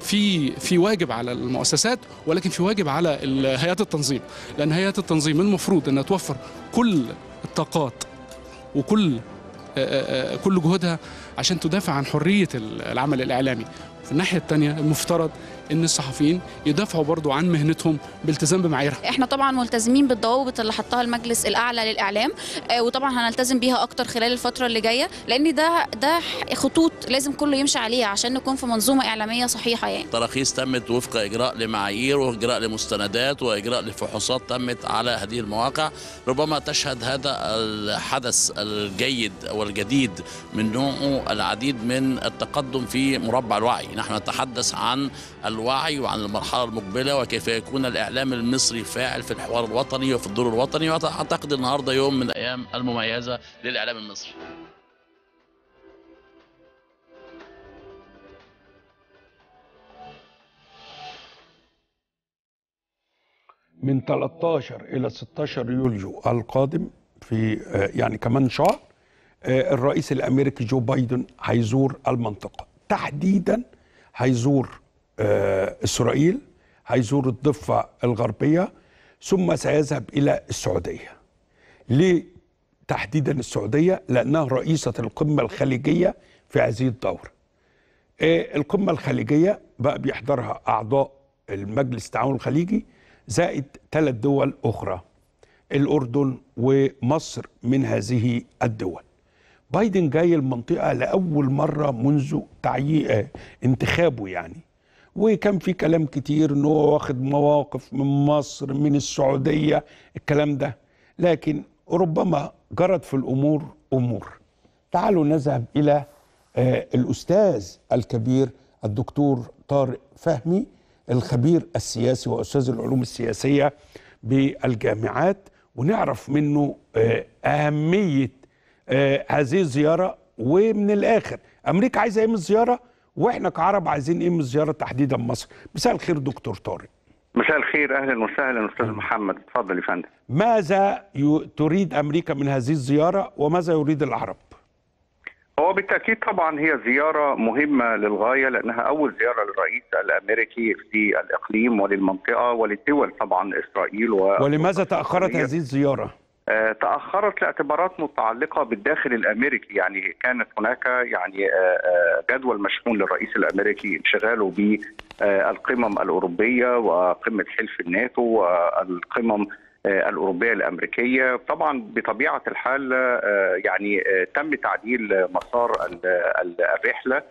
في في واجب على المؤسسات ولكن في واجب على هيئات التنظيم. لأن هيئات التنظيم المفروض إنها توفر كل الطاقات وكل كل جهودها عشان تدافع عن حرية ال- العمل الإعلامي. في الناحية الثانية المفترض إن الصحفيين يدافعوا برضو عن مهنتهم بالتزام بمعاييرها. إحنا طبعا ملتزمين بالضوابط اللي حطها المجلس الأعلى للإعلام آه، وطبعا هنلتزم بيها أكتر خلال الفترة اللي جاية لأن ده ده خطوط لازم كله يمشي عليها عشان نكون في منظومة إعلامية صحيحة يعني. تراخيص تمت وفق إجراء لمعايير وإجراء لمستندات وإجراء لفحوصات تمت على هذه المواقع. ربما تشهد هذا الحدث الجيد والجديد من نوعه العديد من التقدم في مربع الوعي. نحن نتحدث عن الوعي وعن المرحلة المقبلة وكيف يكون الإعلام المصري فاعل في الحوار الوطني وفي الدور الوطني. وأعتقد النهارده يوم من الأيام المميزة للإعلام المصري. من 13 إلى 16 يوليو القادم في يعني كمان شهر الرئيس الأمريكي جو بايدن هيزور المنطقة. تحديدا هيزور إسرائيل هيزور الضفة الغربية ثم سيذهب إلى السعودية. ليه تحديدا السعودية؟ لأنها رئيسة القمة الخليجية في هذه الدورة. آه، القمة الخليجية؟ بقى بيحضرها أعضاء المجلس التعاون الخليجي زائد ثلاث دول أخرى الأردن ومصر من هذه الدول. بايدن جاي المنطقة لأول مرة منذ تعيين آه، انتخابه يعني. وكان في كلام كتير ان هو واخد مواقف من مصر من السعودية الكلام ده. لكن ربما جرت في الأمور أمور. تعالوا نذهب إلى آه، الأستاذ الكبير الدكتور طارق فهمي الخبير السياسي وأستاذ العلوم السياسية بالجامعات ونعرف منه آه، أهمية آه، هذه الزيارة ومن الآخر. أمريكا عايزة إيه من الزيارة؟ وإحنا كعرب عايزين إيه من الزيارة تحديدا مصر؟ مساء الخير دكتور طارق. مساء الخير أهلا وسهلا أستاذ محمد. اتفضل يا فندم. ماذا تريد أمريكا من هذه الزيارة وماذا يريد العرب؟ هو بالتأكيد طبعا هي زيارة مهمة للغاية لأنها أول زيارة للرئيس الأمريكي في الإقليم وللمنطقة وللدول طبعا إسرائيل و... ولماذا الفلسطينية. هذه الزيارة؟ آه، تأخرت لاعتبارات متعلقة بالداخل الأمريكي. يعني كانت هناك يعني آه، آه، جدول مشحون للرئيس الأمريكي انشغاله بالقمم الأوروبية وقمة حلف الناتو والقمم آه، الأوروبية الأمريكية. طبعا بطبيعة الحال آه، يعني آه، تم تعديل مسار ال- ال- الرحلة.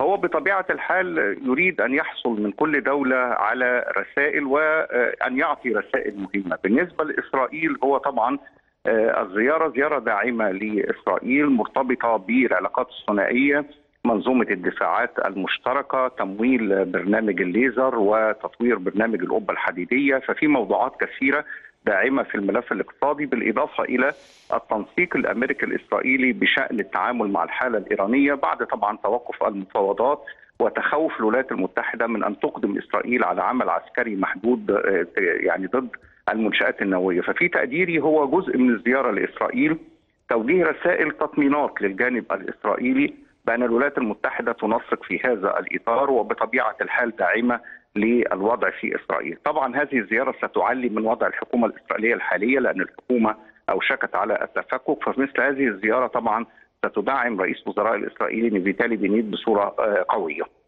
هو بطبيعة الحال يريد أن يحصل من كل دولة على رسائل وان يعطي رسائل مهمة. بالنسبة لإسرائيل هو طبعا آه، الزيارة زيارة داعمة لإسرائيل مرتبطة بالعلاقات الثنائيه منظومة الدفاعات المشتركة تمويل برنامج الليزر وتطوير برنامج القبة الحديدية. ففي موضوعات كثيرة داعمة في الملف الاقتصادي بالإضافة إلى التنسيق الأمريكي الإسرائيلي بشأن التعامل مع الحالة الإيرانية بعد طبعا توقف المفاوضات وتخوف الولايات المتحدة من أن تقدم إسرائيل على عمل عسكري محدود آه، يعني ضد المنشآت النووية، ففي تقديري هو جزء من الزيارة لإسرائيل توجيه رسائل تطمينات للجانب الإسرائيلي بأن الولايات المتحدة تنسق في هذا الإطار وبطبيعة الحال داعمة للوضع في إسرائيل. طبعا هذه الزيارة ستعلي من وضع الحكومة الإسرائيلية الحالية لأن الحكومة أوشكت على التفكك فمثل هذه الزيارة طبعا ستدعم رئيس وزراء الإسرائيلي نيفيتالي بنيت بصورة آه، قوية.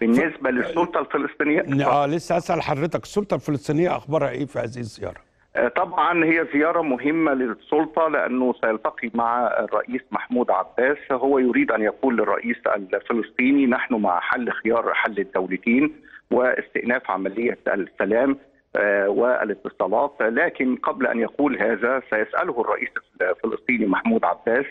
بالنسبة للسلطة الفلسطينية؟ آه لسه أسأل حضرتك السلطة الفلسطينية أخبارها إيه في هذه الزيارة؟ آه، طبعا هي زيارة مهمة للسلطة لأنه سيلتقي مع الرئيس محمود عباس. هو يريد أن يقول للرئيس الفلسطيني نحن مع حل خيار حل الدولتين واستئناف عملية السلام آه، والاتصالات. لكن قبل أن يقول هذا سيسأله الرئيس الفلسطيني محمود عباس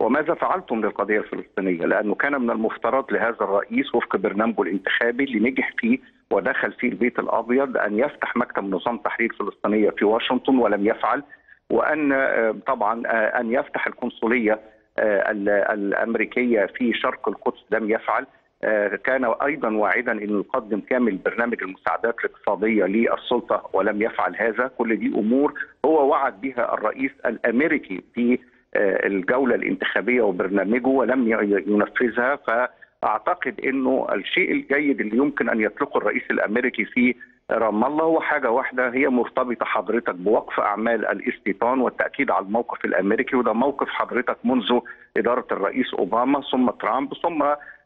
وماذا فعلتم للقضية الفلسطينية؟ لأنه كان من المفترض لهذا الرئيس وفق برنامجه الانتخابي اللي نجح فيه ودخل فيه البيت الأبيض أن يفتح مكتب نظام تحرير فلسطينية في واشنطن ولم يفعل وأن آه، طبعا آه، أن يفتح القنصلية آه، ال- الأمريكية في شرق القدس لم يفعل كان أيضا واعدا انه يقدم كامل برنامج المساعدات الاقتصادية للسلطة ولم يفعل هذا، كل دي أمور هو وعد بها الرئيس الأمريكي في الجولة الانتخابية وبرنامجه ولم ينفذها فأعتقد إنه الشيء الجيد اللي يمكن أن يطلقه الرئيس الأمريكي في رام الله هو حاجة واحدة هي مرتبطة حضرتك بوقف أعمال الاستيطان والتأكيد على الموقف الأمريكي وده موقف حضرتك منذ إدارة الرئيس أوباما ثم ترامب ثم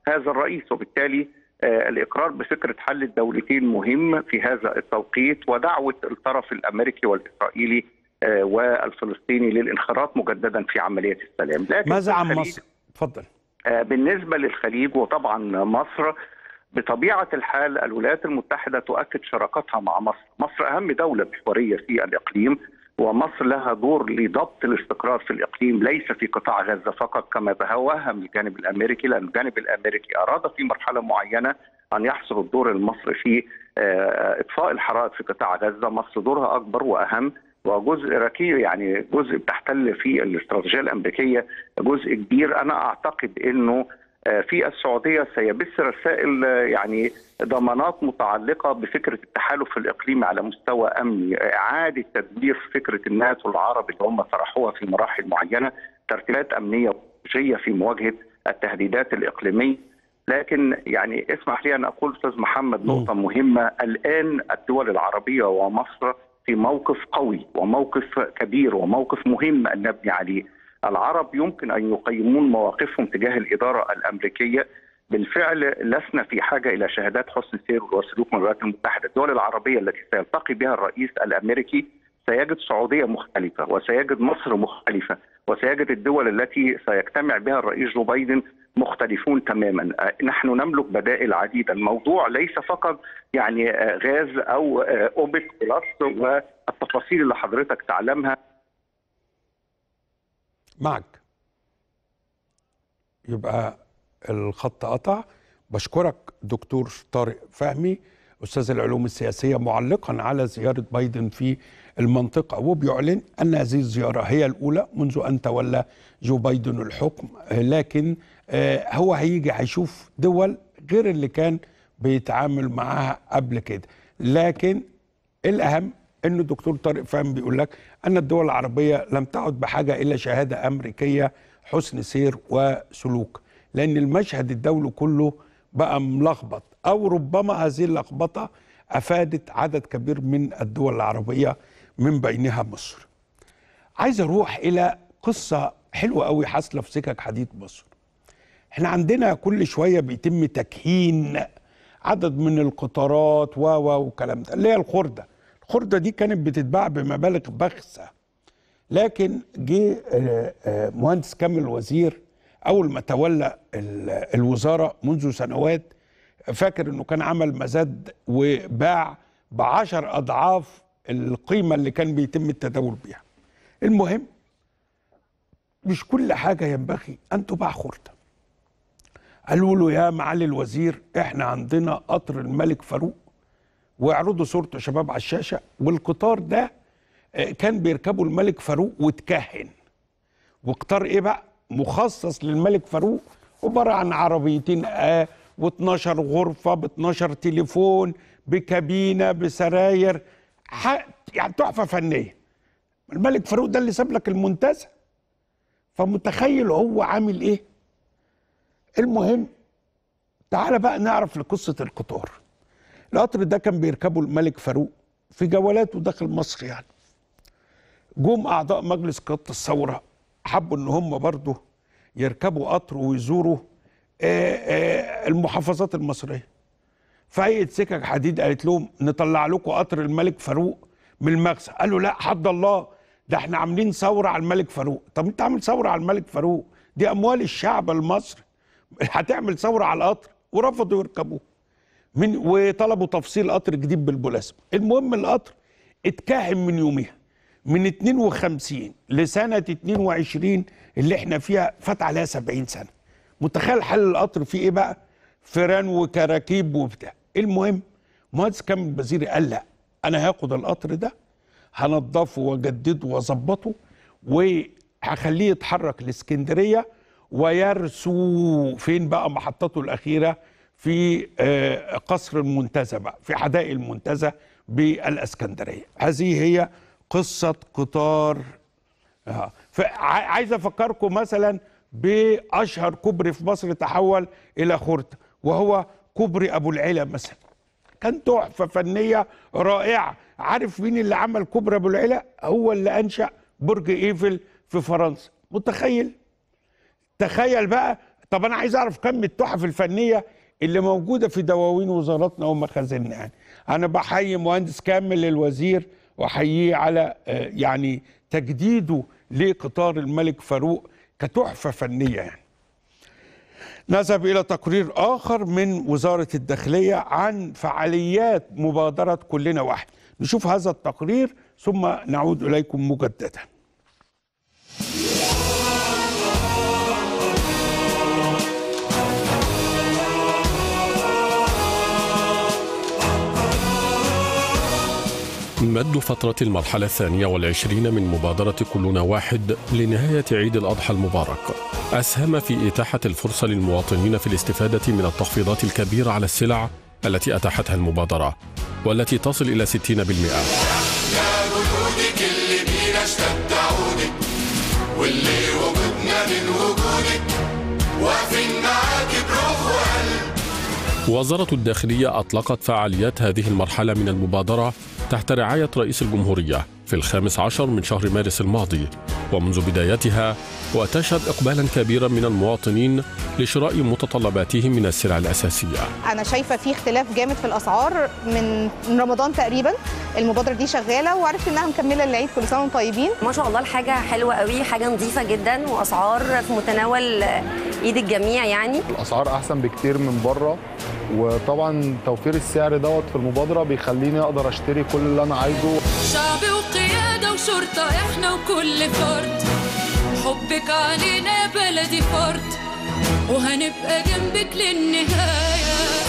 هذا الرئيس وبالتالي آه، الإقرار بفكرة حل الدولتين مهم في هذا التوقيت ودعوة الطرف الأمريكي والإسرائيلي آه، والفلسطيني للانخراط مجددا في عملية السلام. لكن ماذا عن مصر؟ اتفضل. آه، بالنسبة للخليج وطبعا مصر بطبيعة الحال الولايات المتحدة تؤكد شراكتها مع مصر، مصر أهم دولة محورية في الإقليم ومصر لها دور لضبط الاستقرار في الإقليم ليس في قطاع غزة فقط كما توهم الجانب الأمريكي لأن الجانب الأمريكي أراد في مرحلة معينة أن يحصر الدور المصري في آه، إطفاء الحرائق في قطاع غزة، مصر دورها أكبر وأهم. وجزء ركيز يعني جزء بتحتل في الاستراتيجية الأمريكية جزء كبير. أنا أعتقد إنه آه، في السعودية سيبث رسائل آه، يعني ضمانات متعلقة بفكرة التحالف الاقليمي على مستوى أمني، إعادة تدبير فكرة الناتو العرب اللي هم طرحوها في مراحل معينة، ترتيبات أمنية وجية في مواجهة التهديدات الإقليمية. لكن يعني اسمح لي أن أقول أستاذ محمد نقطة مهمة. الآن الدول العربية ومصر في موقف قوي وموقف كبير وموقف مهم أن نبني عليه. العرب يمكن أن يقيمون مواقفهم تجاه الإدارة الأمريكية بالفعل لسنا في حاجة إلى شهادات حسن سير وسلوك من الولايات المتحدة، الدول العربية التي سيلتقي بها الرئيس الأمريكي سيجد السعوديه مختلفة وسيجد مصر مختلفة وسيجد الدول التي سيجتمع بها الرئيس جو بايدن مختلفون تماما. آه، نحن نملك بدائل عديدة. الموضوع ليس فقط يعني آه، غاز أو آه، أوبك plus والتفاصيل اللي حضرتك تعلمها. معك. يبقى الخط قطع. بشكرك دكتور طارق فهمي أستاذ العلوم السياسية معلقا على زيارة بايدن في المنطقة وبيعلن أن هذه الزيارة هي الأولى منذ أن تولى جو بايدن الحكم. لكن آه، هو هيجي هيشوف دول غير اللي كان بيتعامل معاها قبل كده. لكن الأهم إن الدكتور طارق فهم بيقول لك أن الدول العربية لم تعد بحاجة إلى شهادة أمريكية حسن سير وسلوك لأن المشهد الدولي كله بقى ملخبط أو ربما هذه اللخبطة أفادت عدد كبير من الدول العربية من بينها مصر. عايز أروح إلى قصة حلوة قوي حاصلة في سكك حديد مصر. إحنا عندنا كل شوية بيتم تكهين عدد من القطارات و و والكلام ده اللي هي الخردة الخردة دي كانت بتتباع بمبالغ بخسة لكن جه آه، آه، مهندس كامل وزير أول ما تولى ال- الوزارة منذ سنوات فاكر إنه كان عمل مزاد وباع بعشر أضعاف القيمة اللي كان بيتم التداول بيها. المهم مش كل حاجة ينبغي أن تباع خردة. قالوا له يا معالي الوزير إحنا عندنا قطر الملك فاروق ويعرضوا صورته شباب على الشاشة والقطار ده آه، كان بيركبه الملك فاروق واتكهن. وقطار إيه بقى؟ مخصص للملك فاروق عبارة عن عربيتين آه و12 غرفة ب 12 تليفون بكابينة بسراير يعني تحفة فنية. الملك فاروق ده اللي ساب لك المنتزه؟ فمتخيل هو عامل إيه؟ المهم تعال بقى نعرف لقصة القطار. القطر ده كان بيركبه الملك فاروق في جولاته داخل مصر يعني. جم أعضاء مجلس قيادة الثورة حبوا إن هم برضه يركبوا قطر ويزوروا آه، آه، المحافظات المصرية. فهيئه سكك حديد قالت لهم نطلع لكم قطر الملك فاروق من المغسى قالوا لا حد الله ده إحنا عاملين ثورة على الملك فاروق. طب انت عامل ثورة على الملك فاروق؟ دي أموال الشعب المصري. هتعمل ثورة على القطر؟ ورفضوا يركبوه. من وطلبوا تفصيل قطر جديد بالمناسبة. المهم القطر اتكهن من يوميها من 52 لسنة 22 اللي إحنا فيها فات عليها 70 سنة. متخيل حل القطر فيه إيه بقى؟ فران وكراكيب وبتاع. المهم مهندس كامل البزيري قال لا أنا هاخد القطر ده هنضفه وأجدده وأظبطه وهخليه يتحرك لإسكندرية ويرسو فين بقى محطته الأخيرة في آه، قصر المنتزه بقى في حدائق المنتزه بالإسكندرية هذه هي قصة قطار آه. عايز أفكركم مثلا بأشهر كوبري في مصر تحول إلى خرده وهو كوبري أبو العلا مثلا. كان تحفة فنية رائعة. عارف مين اللي عمل كوبري أبو العلا هو اللي أنشأ برج إيفل في فرنسا. متخيل؟ تخيل بقى. طب أنا عايز أعرف كم التحف الفنية اللي موجودة في دواوين وزاراتنا ومخازننا يعني أنا بحيي مهندس كامل الوزير وأحييه على آه، يعني تجديده لقطار الملك فاروق كتحفة فنية يعني. نذهب إلى تقرير آخر من وزارة الداخلية عن فعاليات مبادرة كلنا واحد. نشوف هذا التقرير ثم نعود إليكم مجددا. مد فترة المرحلة الثانية والعشرين من مبادرة كلنا واحد لنهاية عيد الأضحى المبارك. أسهم في إتاحة الفرصة للمواطنين في الاستفادة من التخفيضات الكبيرة على السلع التي أتاحتها المبادرة والتي تصل إلى 60% يا اللي بينا اشتد عودك واللي وجودنا من وجودك واقفين بروح وزارة الداخلية أطلقت فعاليات هذه المرحلة من المبادرة تحت رعاية رئيس الجمهورية في الخامس عشر من شهر مارس الماضي ومنذ بدايتها وتشهد إقبالا كبيرا من المواطنين لشراء متطلباتهم من السلع الأساسية. أنا شايفة في اختلاف جامد في الأسعار من من رمضان تقريبا. المبادرة دي شغالة وعرفت إنها مكملة للعيد كل سنة وأنتم طيبين. ما شاء الله الحاجة حلوة قوي حاجة نظيفة جدا وأسعار في متناول إيد الجميع يعني. الأسعار أحسن بكتير من بره وطبعا توفير السعر دوت في المبادرة بيخليني أقدر أشتري كل اللي أنا عايزه. شعب وقيادة وشرطة إحنا وكل فرد. حبك علينا يا بلدي فرد وهنبقى جنبك للنهاية.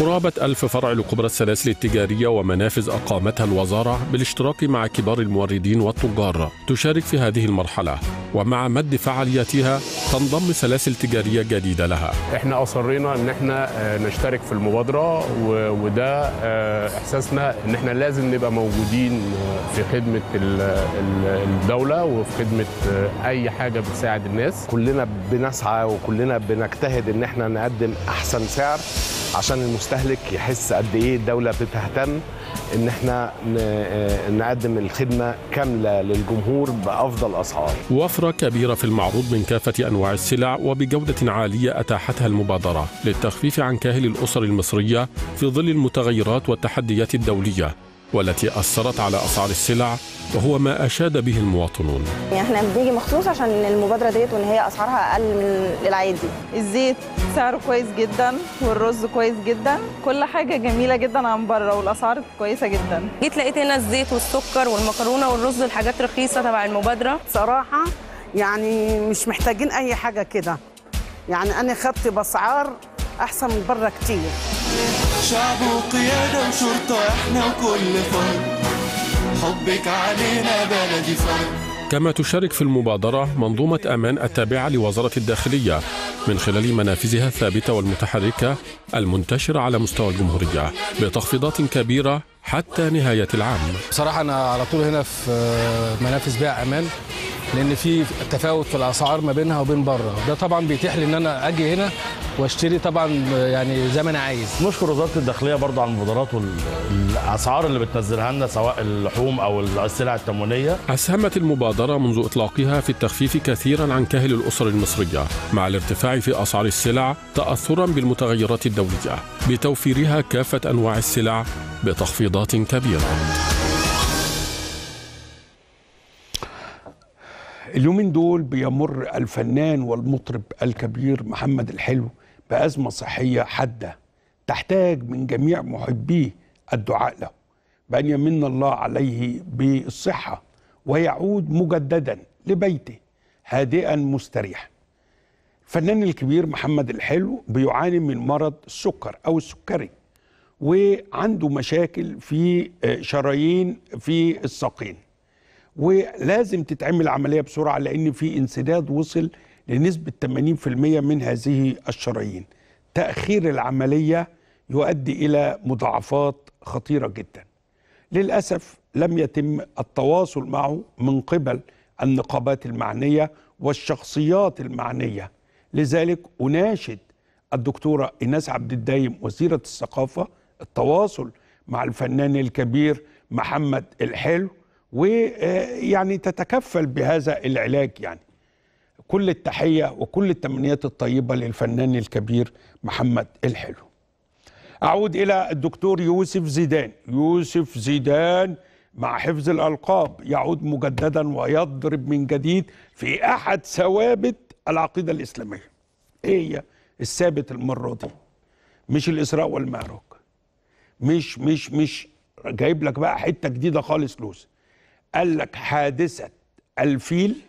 قرابة ألف فرع لكبرى السلاسل التجارية ومنافذ أقامتها الوزارة بالاشتراك مع كبار الموردين والتجار تشارك في هذه المرحلة. ومع مد فعالياتها تنضم سلاسل تجارية جديدة لها. إحنا أصرينا إن إحنا آه، نشترك في المبادرة و- وده آه، إحساسنا إن إحنا لازم نبقى موجودين آه، في خدمة ال- ال- الدولة وفي خدمة آه، أي حاجة بتساعد الناس. كلنا بنسعى وكلنا بنجتهد إن إحنا نقدم أحسن سعر عشان المستهلك يحس قد إيه الدولة بتهتم إن إحنا آه، نقدم الخدمة كاملة للجمهور بأفضل أسعار. وفرة كبيرة في المعروض من كافة أنواع السلع وبجودة عالية أتاحتها المبادرة للتخفيف عن كاهل الأسر المصرية في ظل المتغيرات والتحديات الدولية. والتي أثرت على أسعار السلع وهو ما أشاد به المواطنون. يعني إحنا بنيجي مخصوص عشان المبادرة ديت وإن هي أسعارها أقل من العادي. الزيت سعره كويس جدا والرز كويس جدا كل حاجة جميلة جدا عن بره والأسعار كويسة جدا. جيت لقيت هنا الزيت والسكر والمكرونة والرز الحاجات رخيصة تبع المبادرة. صراحة يعني مش محتاجين أي حاجة كده. يعني أنا خدت بأسعار أحسن من بره كتير. شعب وقيادة وشرطة إحنا وكل فرد حبك علينا بلدي فرد كما تشارك في المبادرة منظومة أمان التابعة لوزارة الداخلية من خلال منافذها الثابتة والمتحركة المنتشرة على مستوى الجمهورية بتخفيضات كبيرة حتى نهاية العام. بصراحة أنا على طول هنا في منافذ بيع أمان. لأن في تفاوت في الأسعار ما بينها وبين بره. ده طبعا بيتيح لي إن أنا أجي هنا وأشتري طبعا يعني زي ما أنا عايز. نشكر وزارة الداخلية برضو على المبادرات والاسعار اللي بتنزلها لنا سواء اللحوم أو السلع التموينية. أسهمت المبادرة منذ إطلاقها في التخفيف كثيرا عن كاهل الأسر المصرية مع الارتفاع في أسعار السلع تأثرا بالمتغيرات الدولية بتوفيرها كافة أنواع السلع بتخفيضات كبيرة. اليومين دول بيمر الفنان والمطرب الكبير محمد الحلو بأزمة صحية حادة تحتاج من جميع محبيه الدعاء له. بأن يمن الله عليه بالصحة ويعود مجددا لبيته هادئا مستريحا. الفنان الكبير محمد الحلو بيعاني من مرض السكر أو السكري وعنده مشاكل في آه، شرايين في الساقين. ولازم تتعمل عملية بسرعة لأن في انسداد وصل لنسبة 80% من هذه الشرايين. تأخير العملية يؤدي إلى مضاعفات خطيرة جدا. للأسف لم يتم التواصل معه من قبل النقابات المعنية والشخصيات المعنية. لذلك أناشد الدكتورة إيناس عبد الدايم وزيرة الثقافة التواصل مع الفنان الكبير محمد الحلو ويعني تتكفل بهذا العلاج يعني. كل التحية وكل التمنيات الطيبة للفنان الكبير محمد الحلو. أعود إلى الدكتور يوسف زيدان. يوسف زيدان مع حفظ الألقاب يعود مجددا ويضرب من جديد في أحد ثوابت العقيدة الإسلامية. إيه هي الثابت المرة دي؟ مش الإسراء والمعراج مش مش مش جايب لك بقى حتة جديدة خالص لوز قال لك حادثة الفيل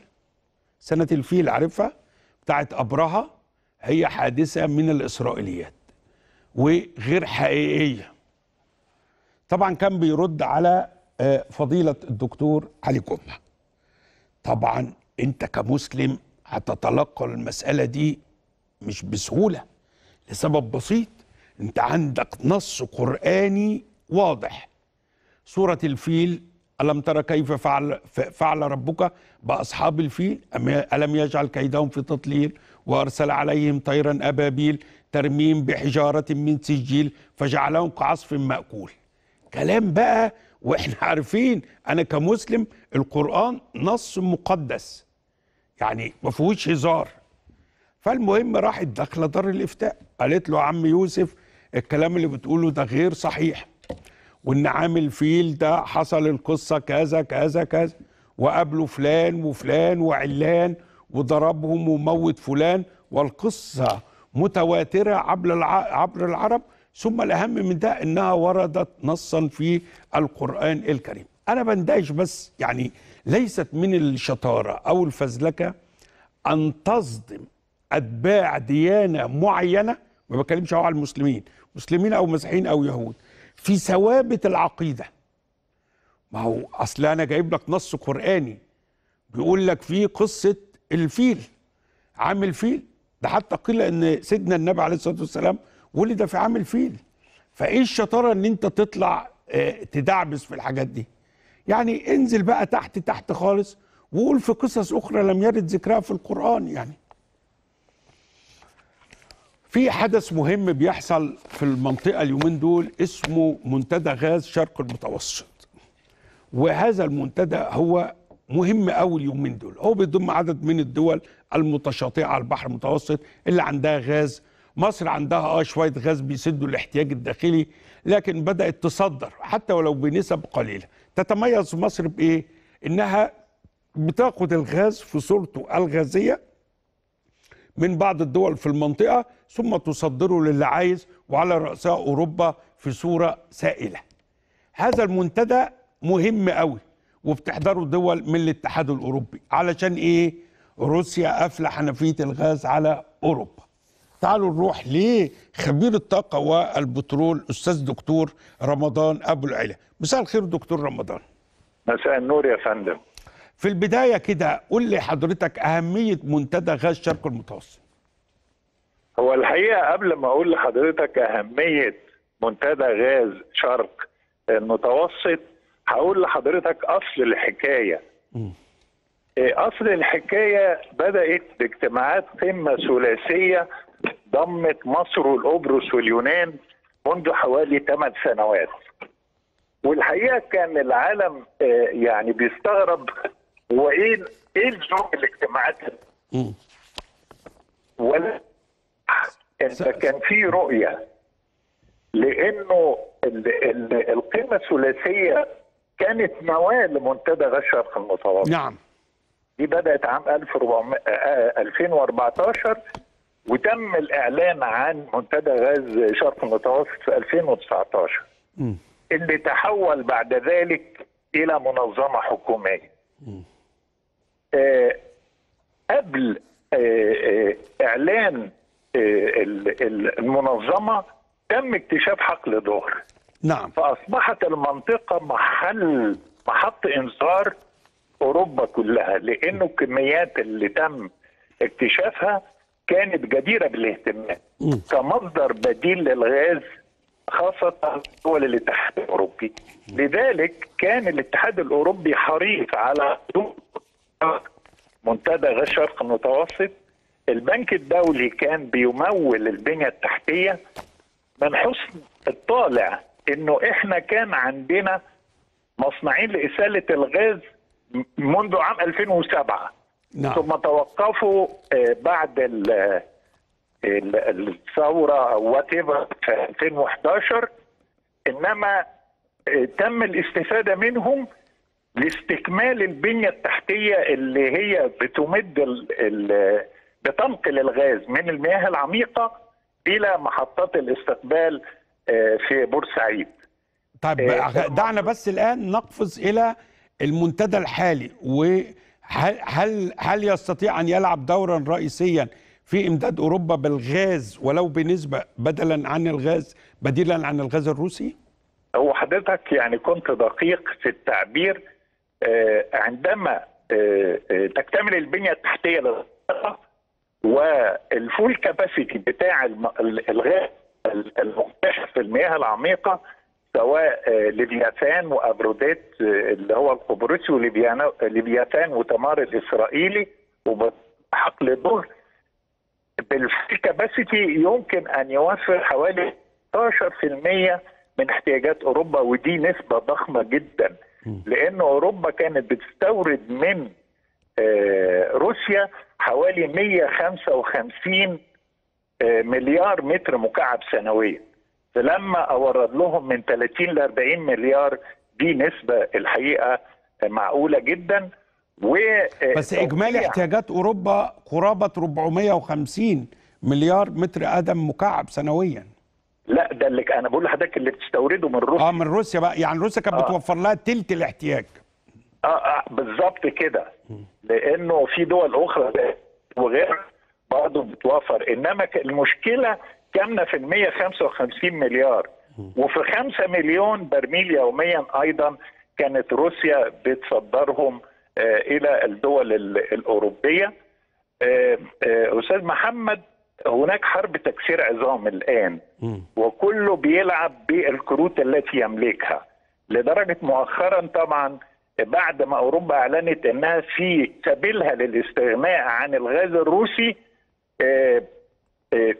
سنة الفيل عارفها؟ بتاعت أبرهة هي حادثة من الإسرائيليات وغير حقيقية. طبعا كان بيرد على آه، فضيلة الدكتور علي جمعه طبعا أنت كمسلم هتتلقى المسألة دي مش بسهولة لسبب بسيط أنت عندك نص قرآني واضح. سورة الفيل ألم ترى كيف فعل فعل ربك؟ بأصحاب الفيل ألم يجعل كيدهم في تضليل وأرسل عليهم طيرا أبابيل ترميم بحجارة من سجيل فجعلهم كعصف مأكول. كلام بقى وإحنا عارفين أنا كمسلم القرآن نص مقدس. يعني ما فيهوش هزار. فالمهم راحت داخلة دار الإفتاء قالت له عم يوسف الكلام اللي بتقوله ده غير صحيح. وإن عامل فيل ده حصل القصة كذا كذا كذا وقابله فلان وفلان وعلان وضربهم وموت فلان والقصة متواترة عبر عبر العرب ثم الأهم من ده إنها وردت نصا في القرآن الكريم. أنا بندهش بس يعني ليست من الشطارة أو الفزلكة أن تصدم أتباع ديانة معينة ما بتكلمش أهو على المسلمين مسلمين أو مسيحيين أو يهود. في ثوابت العقيدة. ما هو أصل أنا جايب لك نص قرآني بيقول لك فيه قصة الفيل. عامل فيل ده حتى قيل إن سيدنا النبي عليه الصلاة والسلام ولد في عام الفيل. فإيه الشطارة إن أنت تطلع آه، تدعبس في الحاجات دي؟ يعني انزل بقى تحت تحت خالص وقول في قصص أخرى لم يرد ذكرها في القرآن يعني. في حدث مهم بيحصل في المنطقة اليومين دول اسمه منتدى غاز شرق المتوسط. وهذا المنتدى هو مهم قوي اليومين دول. هو بيضم عدد من الدول المتشاطئة على البحر المتوسط اللي عندها غاز. مصر عندها آه شوية غاز بيسدوا الاحتياج الداخلي لكن بدأت تصدر حتى ولو بنسب قليلة. تتميز مصر بإيه؟ إنها بتاخد الغاز في صورته الغازية من بعض الدول في المنطقة ثم تصدره للي عايز وعلى رأسها أوروبا في صورة سائلة. هذا المنتدى مهم قوي وبتحضره دول من الاتحاد الأوروبي. علشان إيه؟ روسيا قافلة حنفية الغاز على أوروبا. تعالوا نروح لخبير الطاقة والبترول أستاذ دكتور رمضان أبو العلا مساء الخير دكتور رمضان. مساء النور يا فندم. في البداية كده قول لي حضرتك أهمية منتدى غاز شرق المتوسط. هو الحقيقة قبل ما أقول لحضرتك أهمية منتدى غاز شرق المتوسط هقول لحضرتك أصل الحكاية. إيه، أصل الحكاية بدأت باجتماعات قمة ثلاثية ضمت مصر والقبرص واليونان منذ حوالي 8 سنوات. والحقيقة كان العالم آه، يعني بيستغرب هو إيه إيه لزوم الاجتماعات ولا انت كان في رؤية لأنه ال- ال- القمه الثلاثية كانت نواة لمنتدى غاز شرق المتوسط. نعم. دي بدأت عام 1400 آه، 2014 وتم الإعلان عن منتدى غاز شرق المتوسط في 2019 اللي تحول بعد ذلك إلى منظمة حكومية. آه، قبل آه، آه، إعلان آه، ال- ال- المنظمة تم اكتشاف حقل ظهر نعم. فأصبحت المنطقة محل محط إنذار أوروبا كلها لأنه الكميات اللي تم اكتشافها كانت جديرة بالاهتمام. كمصدر بديل للغاز خاصة دول الاتحاد الأوروبي. لذلك كان الاتحاد الأوروبي حريص على منتدى غاز شرق المتوسط. البنك الدولي كان بيمول البنية التحتية من حسن الطالع إنه إحنا كان عندنا مصنعين لإسالة الغاز منذ عام 2007 نعم. ثم توقفوا آه، بعد ال- الثورة وات في 2011 إنما آه، تم الاستفادة منهم لاستكمال البنية التحتية اللي هي بتمد ال ال بتنقل الغاز من المياه العميقة إلى محطات الاستقبال آه، في بورسعيد. طيب آه، دعنا بس الآن نقفز إلى المنتدى الحالي وهل هل هل يستطيع أن يلعب دورا رئيسيا في إمداد أوروبا بالغاز ولو بنسبة بدلا عن الغاز بديلا عن الغاز الروسي؟ هو حضرتك يعني كنت دقيق في التعبير عندما آه، آه، تكتمل البنية التحتية للمنطقه والفول كاباسيتي بتاع الغاز ال- المكتشف في المياه العميقة سواء آه، ليفياثان وأبروديت آه، اللي هو القبرصي وليفيانا- ليفياثان وتمار الإسرائيلي وحقل دور بالفول كاباسيتي يمكن أن يوفر حوالي 16% من احتياجات أوروبا ودي نسبة ضخمة جدا. لأن أوروبا كانت بتستورد من آه، روسيا حوالي 155 آه، مليار متر مكعب سنويا. فلما أورد لهم من 30 ل 40 مليار دي نسبة الحقيقة معقولة جدا. و آه، بس إجمالي احتياجات أوروبا قرابة 450 مليار متر أدم مكعب سنويا. ده اللي أنا بقول لحضرتك اللي بتستورده من روسيا. آه من روسيا بقى. يعني روسيا كانت آه. بتوفر لها تلت الاحتياج. آه, آه بالظبط كده. لأنه في دول أخرى وغير برضه بتوفر. إنما المشكلة كامنه في ال 155 مليار. وفي 5 مليون برميل يوميا أيضا كانت روسيا بتصدرهم آه إلى الدول ال- الأوروبية. آه آه أستاذ محمد هناك حرب تكسير عظام الآن وكله بيلعب بالكروت التي يملكها. لدرجة مؤخرا طبعا بعد ما أوروبا أعلنت إنها في سبيلها للاستغناء عن الغاز الروسي آه، آه،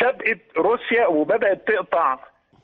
سبقت روسيا وبدأت تقطع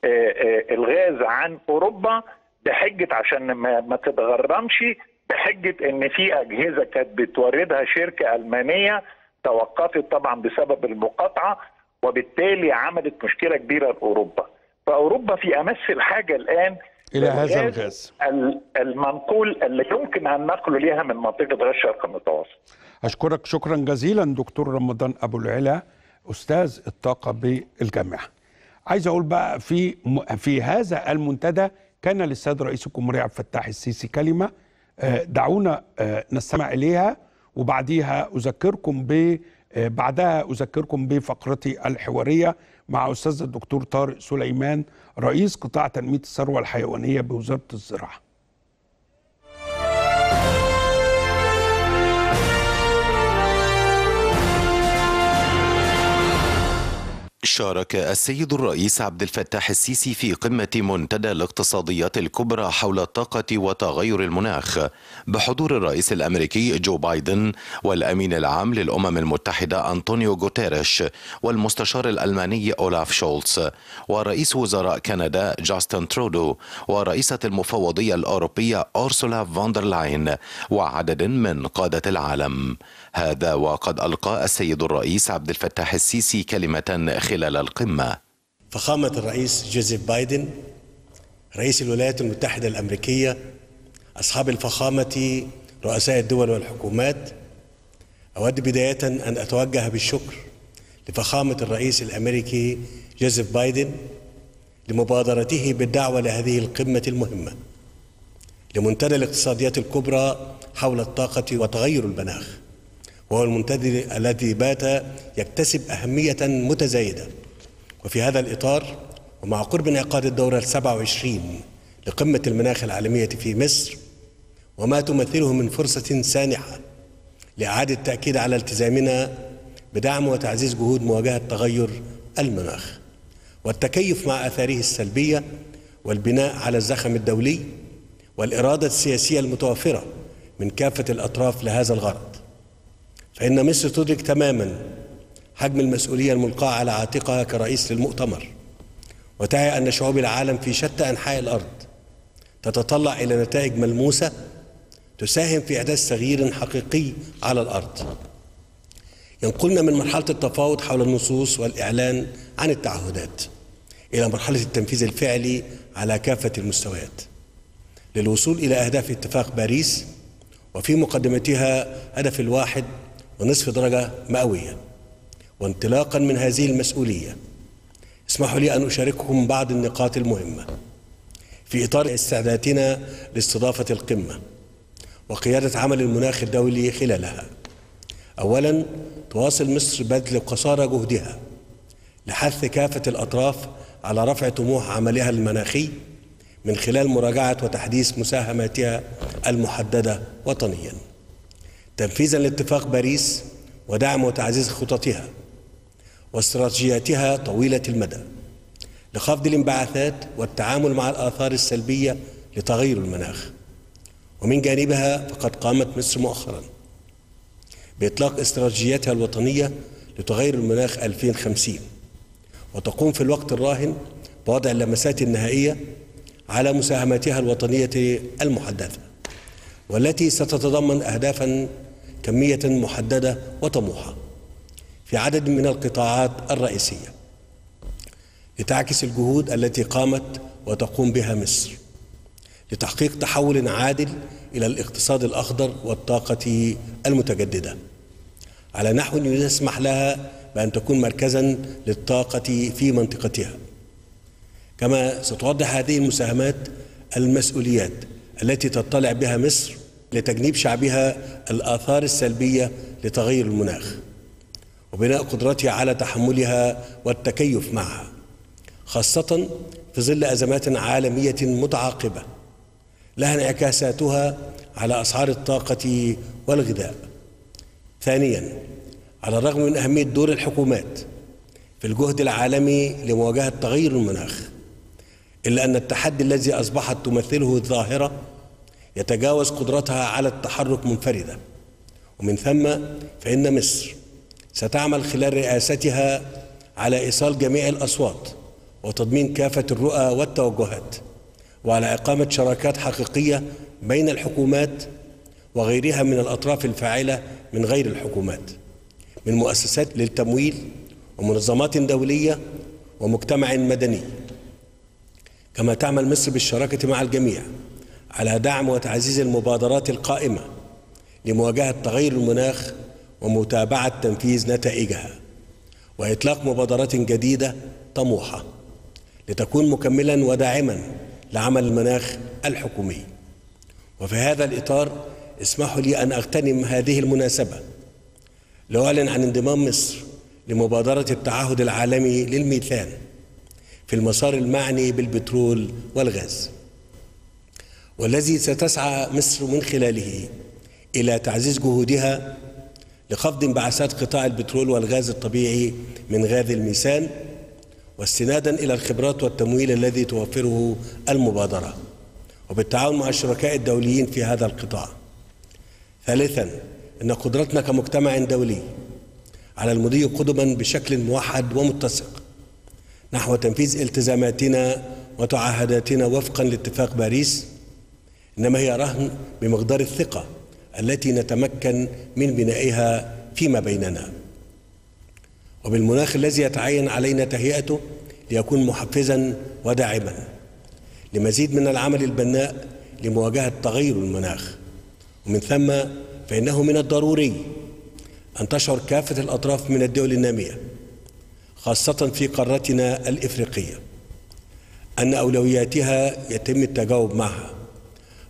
آه، الغاز عن أوروبا بحجة عشان ما, ما تتغرمش بحجة إن في أجهزة كانت بتوردها شركة ألمانية توقفت طبعا بسبب المقاطعة وبالتالي عملت مشكلة كبيرة لاوروبا فأوروبا في أمس الحاجة الآن إلى هذا الغاز. ال- المنقول اللي يمكن أن نقله ليها من منطقة غاز الشرق المتوسط. أشكرك شكرا جزيلا دكتور رمضان أبو العلا أستاذ الطاقة بالجامعة. عايز أقول بقى في في هذا المنتدى كان للسيد رئيس الجمهورية عبد الفتاح السيسي كلمة آه، دعونا آه، نستمع إليها. وبعديها أذكركم ب آه، بعدها أذكركم بفقرتي الحوارية مع أستاذ الدكتور طارق سليمان رئيس قطاع تنمية الثروة الحيوانية بوزارة الزراعة. شارك السيد الرئيس عبد الفتاح السيسي في قمة منتدى الاقتصاديات الكبرى حول الطاقة وتغير المناخ بحضور الرئيس الأمريكي جو بايدن والأمين العام للأمم المتحدة أنطونيو غوتيريش والمستشار الألماني أولاف شولتز ورئيس وزراء كندا جاستن ترودو ورئيسة المفوضية الأوروبية أورسولا فاندر لاين وعدد من قادة العالم. هذا وقد ألقى السيد الرئيس عبد الفتاح السيسي كلمة خلال القمة. فخامة الرئيس جوزيف بايدن رئيس الولايات المتحدة الأمريكية أصحاب الفخامة رؤساء الدول والحكومات أود بداية أن أتوجه بالشكر لفخامة الرئيس الأمريكي جوزيف بايدن لمبادرته بالدعوة لهذه القمة المهمة لمنتدى الاقتصاديات الكبرى حول الطاقة وتغير المناخ وهو المنتدى الذي بات يكتسب أهمية متزايدة. وفي هذا الإطار ومع قرب انعقاد الدورة السبع وعشرين لقمة المناخ العالمية في مصر وما تمثله من فرصة سانحة لإعادة التأكيد على التزامنا بدعم وتعزيز جهود مواجهة تغير المناخ والتكيف مع آثاره السلبية والبناء على الزخم الدولي والإرادة السياسية المتوفرة من كافة الأطراف لهذا الغرض. فإن مصر تدرك تماما حجم المسؤولية الملقاة على عاتقها كرئيس للمؤتمر وتعي أن شعوب العالم في شتى أنحاء الأرض تتطلع إلى نتائج ملموسة تساهم في إحداث تغيير حقيقي على الأرض. ينقلنا من مرحلة التفاوض حول النصوص والإعلان عن التعهدات إلى مرحلة التنفيذ الفعلي على كافة المستويات للوصول إلى أهداف اتفاق باريس وفي مقدمتها هدف الواحد ونصف درجة مئوية. وانطلاقا من هذه المسؤولية اسمحوا لي أن أشارككم بعض النقاط المهمة في إطار استعداداتنا لاستضافة القمة وقيادة عمل المناخ الدولي خلالها. أولا تواصل مصر بذل قصارى جهدها لحث كافة الأطراف على رفع طموح عملها المناخي من خلال مراجعة وتحديث مساهماتها المحددة وطنيا. تنفيذا لاتفاق باريس ودعم وتعزيز خططها واستراتيجياتها طويلة المدى لخفض الانبعاثات والتعامل مع الآثار السلبية لتغير المناخ. ومن جانبها فقد قامت مصر مؤخرا بإطلاق استراتيجيتها الوطنية لتغير المناخ 2050 وتقوم في الوقت الراهن بوضع اللمسات النهائية على مساهماتها الوطنية المحدثة. والتي ستتضمن أهدافا كمية محددة وطموحة في عدد من القطاعات الرئيسية لتعكس الجهود التي قامت وتقوم بها مصر لتحقيق تحول عادل إلى الاقتصاد الأخضر والطاقة المتجددة على نحو يسمح لها بأن تكون مركزا للطاقة في منطقتها كما ستوضح هذه المساهمات المسؤوليات التي تطلع بها مصر لتجنيب شعبها الآثار السلبية لتغير المناخ وبناء قدرتها على تحملها والتكيف معها خاصة في ظل أزمات عالمية متعاقبة لها انعكاساتها على أسعار الطاقة والغذاء. ثانيا على الرغم من أهمية دور الحكومات في الجهد العالمي لمواجهة تغير المناخ إلا أن التحدي الذي أصبحت تمثله الظاهرة يتجاوز قدرتها على التحرك منفردة ومن ثم فإن مصر ستعمل خلال رئاستها على إيصال جميع الأصوات وتضمين كافة الرؤى والتوجهات وعلى إقامة شراكات حقيقية بين الحكومات وغيرها من الأطراف الفاعلة من غير الحكومات من مؤسسات للتمويل ومنظمات دولية ومجتمع مدني. كما تعمل مصر بالشراكة مع الجميع على دعم وتعزيز المبادرات القائمة لمواجهة تغير المناخ ومتابعة تنفيذ نتائجها وإطلاق مبادرات جديدة طموحة لتكون مكملا وداعما لعمل المناخ الحكومي. وفي هذا الإطار اسمحوا لي أن أغتنم هذه المناسبة لأعلن عن انضمام مصر لمبادرة التعهد العالمي للميثان في المسار المعني بالبترول والغاز. والذي ستسعى مصر من خلاله إلى تعزيز جهودها لخفض انبعاثات قطاع البترول والغاز الطبيعي من غاز الميثان واستنادا إلى الخبرات والتمويل الذي توفره المبادرة وبالتعاون مع الشركاء الدوليين في هذا القطاع. ثالثا إن قدرتنا كمجتمع دولي على المضي قدما بشكل موحد ومتسق نحو تنفيذ التزاماتنا وتعهداتنا وفقا لاتفاق باريس إنما هي رهن بمقدار الثقة التي نتمكن من بنائها فيما بيننا. وبالمناخ الذي يتعين علينا تهيئته ليكون محفزا وداعما لمزيد من العمل البناء لمواجهة تغير المناخ. ومن ثم فإنه من الضروري أن تشعر كافة الأطراف من الدول النامية خاصة في قارتنا الإفريقية أن أولوياتها يتم التجاوب معها.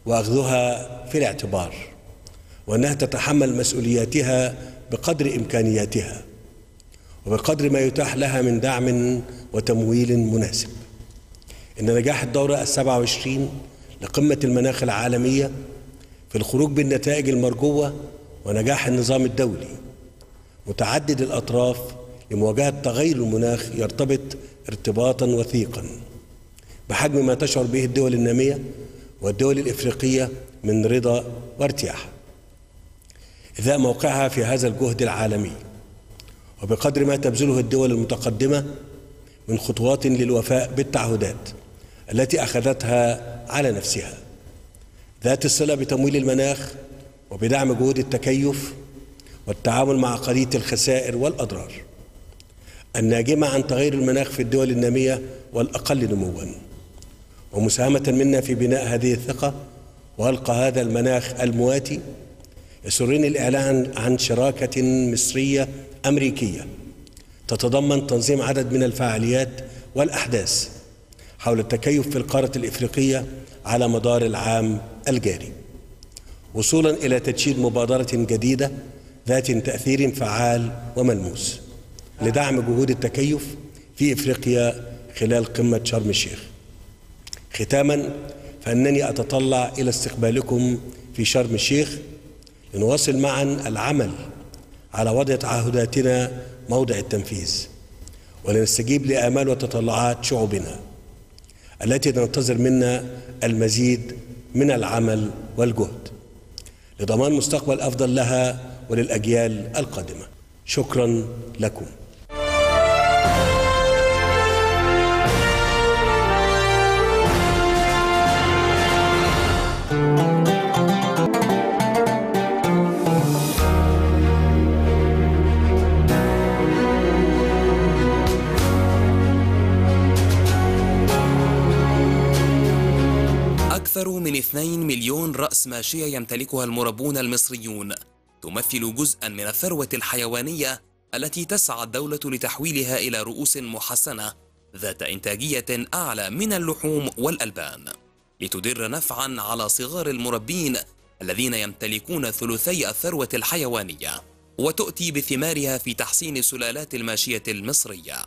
وأخذها في الاعتبار وأنها تتحمل مسؤولياتها بقدر إمكانياتها وبقدر ما يتاح لها من دعم وتمويل مناسب. إن نجاح الدورة السبعة وعشرين لقمة المناخ العالمية في الخروج بالنتائج المرجوة ونجاح النظام الدولي متعدد الأطراف لمواجهة تغير المناخ يرتبط ارتباطا وثيقا بحجم ما تشعر به الدول النامية والدول الإفريقية من رضا وارتياح إذا موقعها في هذا الجهد العالمي وبقدر ما تبذله الدول المتقدمة من خطوات للوفاء بالتعهدات التي أخذتها على نفسها ذات الصلة بتمويل المناخ وبدعم جهود التكيف والتعامل مع قضية الخسائر والأضرار الناجمة عن تغير المناخ في الدول النامية والأقل نموا. ومساهمة منا في بناء هذه الثقة وألقى هذا المناخ المواتي يسرني الإعلان عن شراكة مصرية أمريكية. تتضمن تنظيم عدد من الفعاليات والأحداث حول التكيف في القارة الإفريقية على مدار العام الجاري. وصولا إلى تدشين مبادرة جديدة ذات تأثير فعال وملموس لدعم جهود التكيف في إفريقيا خلال قمة شرم الشيخ. ختاما فأنني أتطلع إلى استقبالكم في شرم الشيخ لنواصل معا العمل على وضع تعهداتنا موضع التنفيذ ولنستجيب لآمال وتطلعات شعوبنا التي تنتظر منا المزيد من العمل والجهد لضمان مستقبل أفضل لها وللأجيال القادمة. شكرا لكم. من 2 مليون رأس ماشية يمتلكها المربون المصريون. تمثل جزءا من الثروة الحيوانية التي تسعى الدولة لتحويلها إلى رؤوس محسنة ذات إنتاجية أعلى من اللحوم والألبان. لتدر نفعا على صغار المربين الذين يمتلكون ثلثي الثروة الحيوانية وتؤتي بثمارها في تحسين سلالات الماشية المصرية.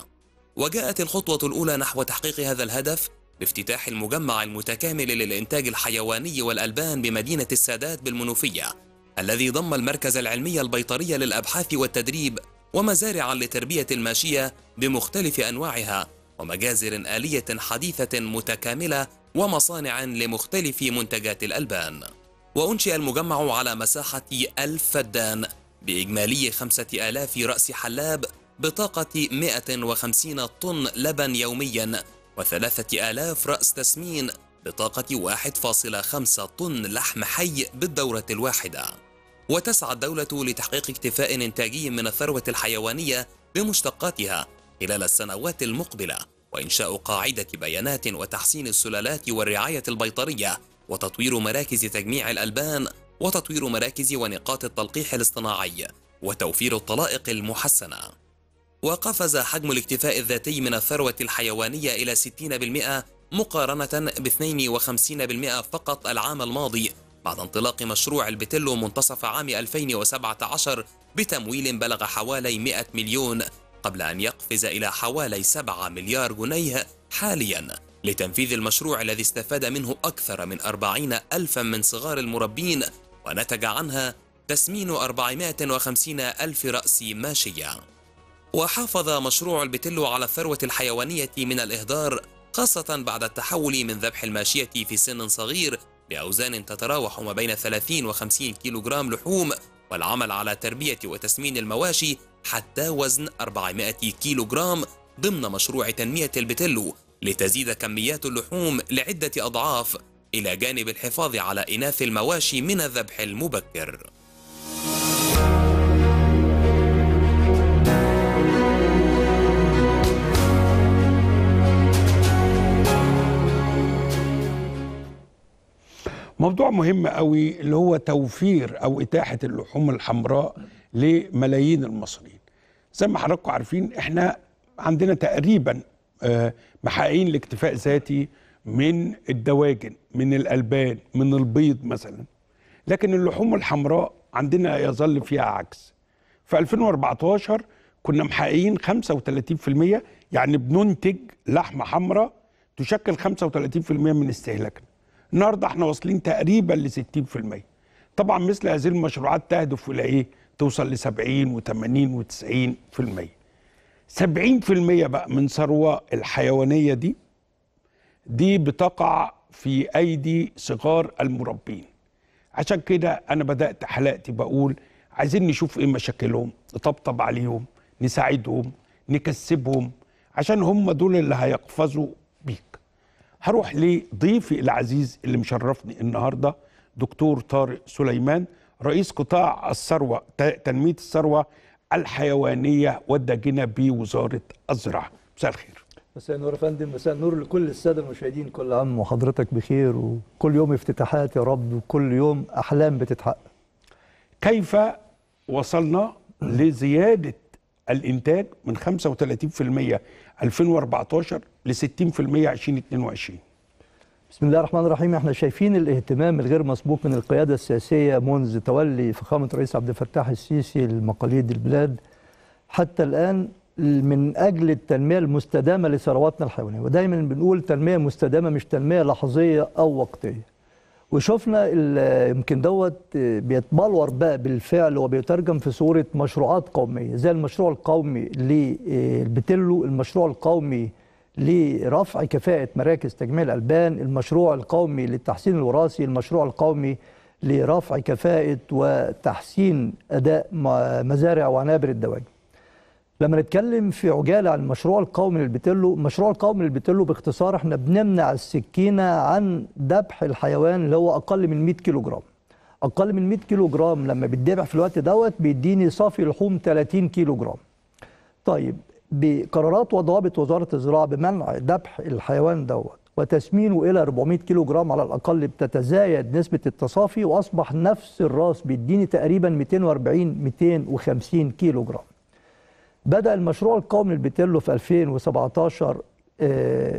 وجاءت الخطوة الأولى نحو تحقيق هذا الهدف بافتتاح المجمع المتكامل للإنتاج الحيواني والألبان بمدينة السادات بالمنوفية الذي ضم المركز العلمي البيطري للأبحاث والتدريب ومزارعا لتربية الماشية بمختلف أنواعها ومجازر آلية حديثة متكاملة ومصانع لمختلف منتجات الألبان. وأنشئ المجمع على مساحة ألف فدان بإجمالي خمسة آلاف رأس حلاب بطاقة 150 طن لبن يوميا وثلاثة آلاف رأس تسمين بطاقة 1.5 طن لحم حي بالدورة الواحدة. وتسعى الدولة لتحقيق اكتفاء إنتاجي من الثروة الحيوانية بمشتقاتها خلال السنوات المقبلة وإنشاء قاعدة بيانات وتحسين السلالات والرعاية البيطرية وتطوير مراكز تجميع الألبان وتطوير مراكز ونقاط التلقيح الاصطناعي وتوفير الطلائق المحسنة. وقفز حجم الاكتفاء الذاتي من الثروة الحيوانية إلى 60% مقارنة ب 52% فقط العام الماضي بعد انطلاق مشروع البتلو منتصف عام 2017 بتمويل بلغ حوالي 100 مليون قبل أن يقفز إلى حوالي 7 مليار جنيه حاليا. لتنفيذ المشروع الذي استفاد منه أكثر من 40 ألفا من صغار المربين ونتج عنها تسمين 450 ألف رأس ماشية. وحافظ مشروع البتلو على الثروة الحيوانية من الإهدار خاصة بعد التحول من ذبح الماشية في سن صغير بأوزان تتراوح ما بين 30 و 50 كيلوغرام لحوم والعمل على تربية وتسمين المواشي حتى وزن 400 كيلوغرام ضمن مشروع تنمية البتلو لتزيد كميات اللحوم لعدة أضعاف إلى جانب الحفاظ على إناث المواشي من الذبح المبكر. موضوع مهم قوي اللي هو توفير أو إتاحة اللحوم الحمراء لملايين المصريين. زي ما حضراتكم عارفين إحنا عندنا تقريبا آه، محققين الاكتفاء ذاتي من الدواجن من الألبان من البيض مثلا. لكن اللحوم الحمراء عندنا يظل فيها عجز. في 2014 كنا محققين 35% يعني بننتج لحمة حمراء تشكل 35% من استهلاكنا. النهارده إحنا واصلين تقريبا ل 60% طبعا مثل هذه المشروعات تهدف إلى إيه؟ توصل ل 70 و80 و90% 70% بقى من ثروة الحيوانية دي دي بتقع في أيدي صغار المربين. عشان كده أنا بدأت حلقتي بقول عايزين نشوف إيه مشاكلهم نطبطب عليهم نساعدهم نكسبهم عشان هم دول اللي هيقفزوا بيك. هروح لضيفي العزيز اللي مشرفني النهارده دكتور طارق سليمان رئيس قطاع الثروة تنمية الثروة الحيوانية والداجنه بوزارة الزراعة. مساء الخير. مساء النور يا فندم مساء النور لكل السادة المشاهدين كل عام وحضرتك بخير وكل يوم افتتاحات يا رب وكل يوم أحلام بتتحقق. كيف وصلنا لزيادة الإنتاج من 35% 2014 ل 60% 2022 بسم الله الرحمن الرحيم. إحنا شايفين الاهتمام الغير مسبوق من القيادة السياسية منذ تولي فخامة الرئيس عبد الفتاح السيسي لمقاليد البلاد. حتى الآن من أجل التنمية المستدامة لثرواتنا الحيوانية. ودايما بنقول تنمية مستدامة مش تنمية لحظية أو وقتية. وشفنا يمكن دوت بيتبلور بقى بالفعل وبيترجم في صورة مشروعات قومية زي المشروع القومي للبتلو المشروع القومي لرفع كفاءة مراكز تجميع الألبان المشروع القومي للتحسين الوراثي المشروع القومي لرفع كفاءة وتحسين أداء مزارع وعنابر الدواجن. لما نتكلم في عجالة عن المشروع القومي للبتلو المشروع القومي للبتلو باختصار إحنا بنمنع السكينة عن ذبح الحيوان اللي هو أقل من 100 كيلو جرام أقل من 100 كيلو جرام لما بيتذبح في الوقت دوت بيديني صافي لحوم 30 كيلو جرام طيب بقرارات وضوابط وزارة الزراعة بمنع ذبح الحيوان دوت وتسمينه إلى 400 كيلو جرام على الأقل بتتزايد نسبة التصافي وأصبح نفس الراس بيديني تقريبا 240 250 كيلو جرام بدأ المشروع القومي للبتلو في 2017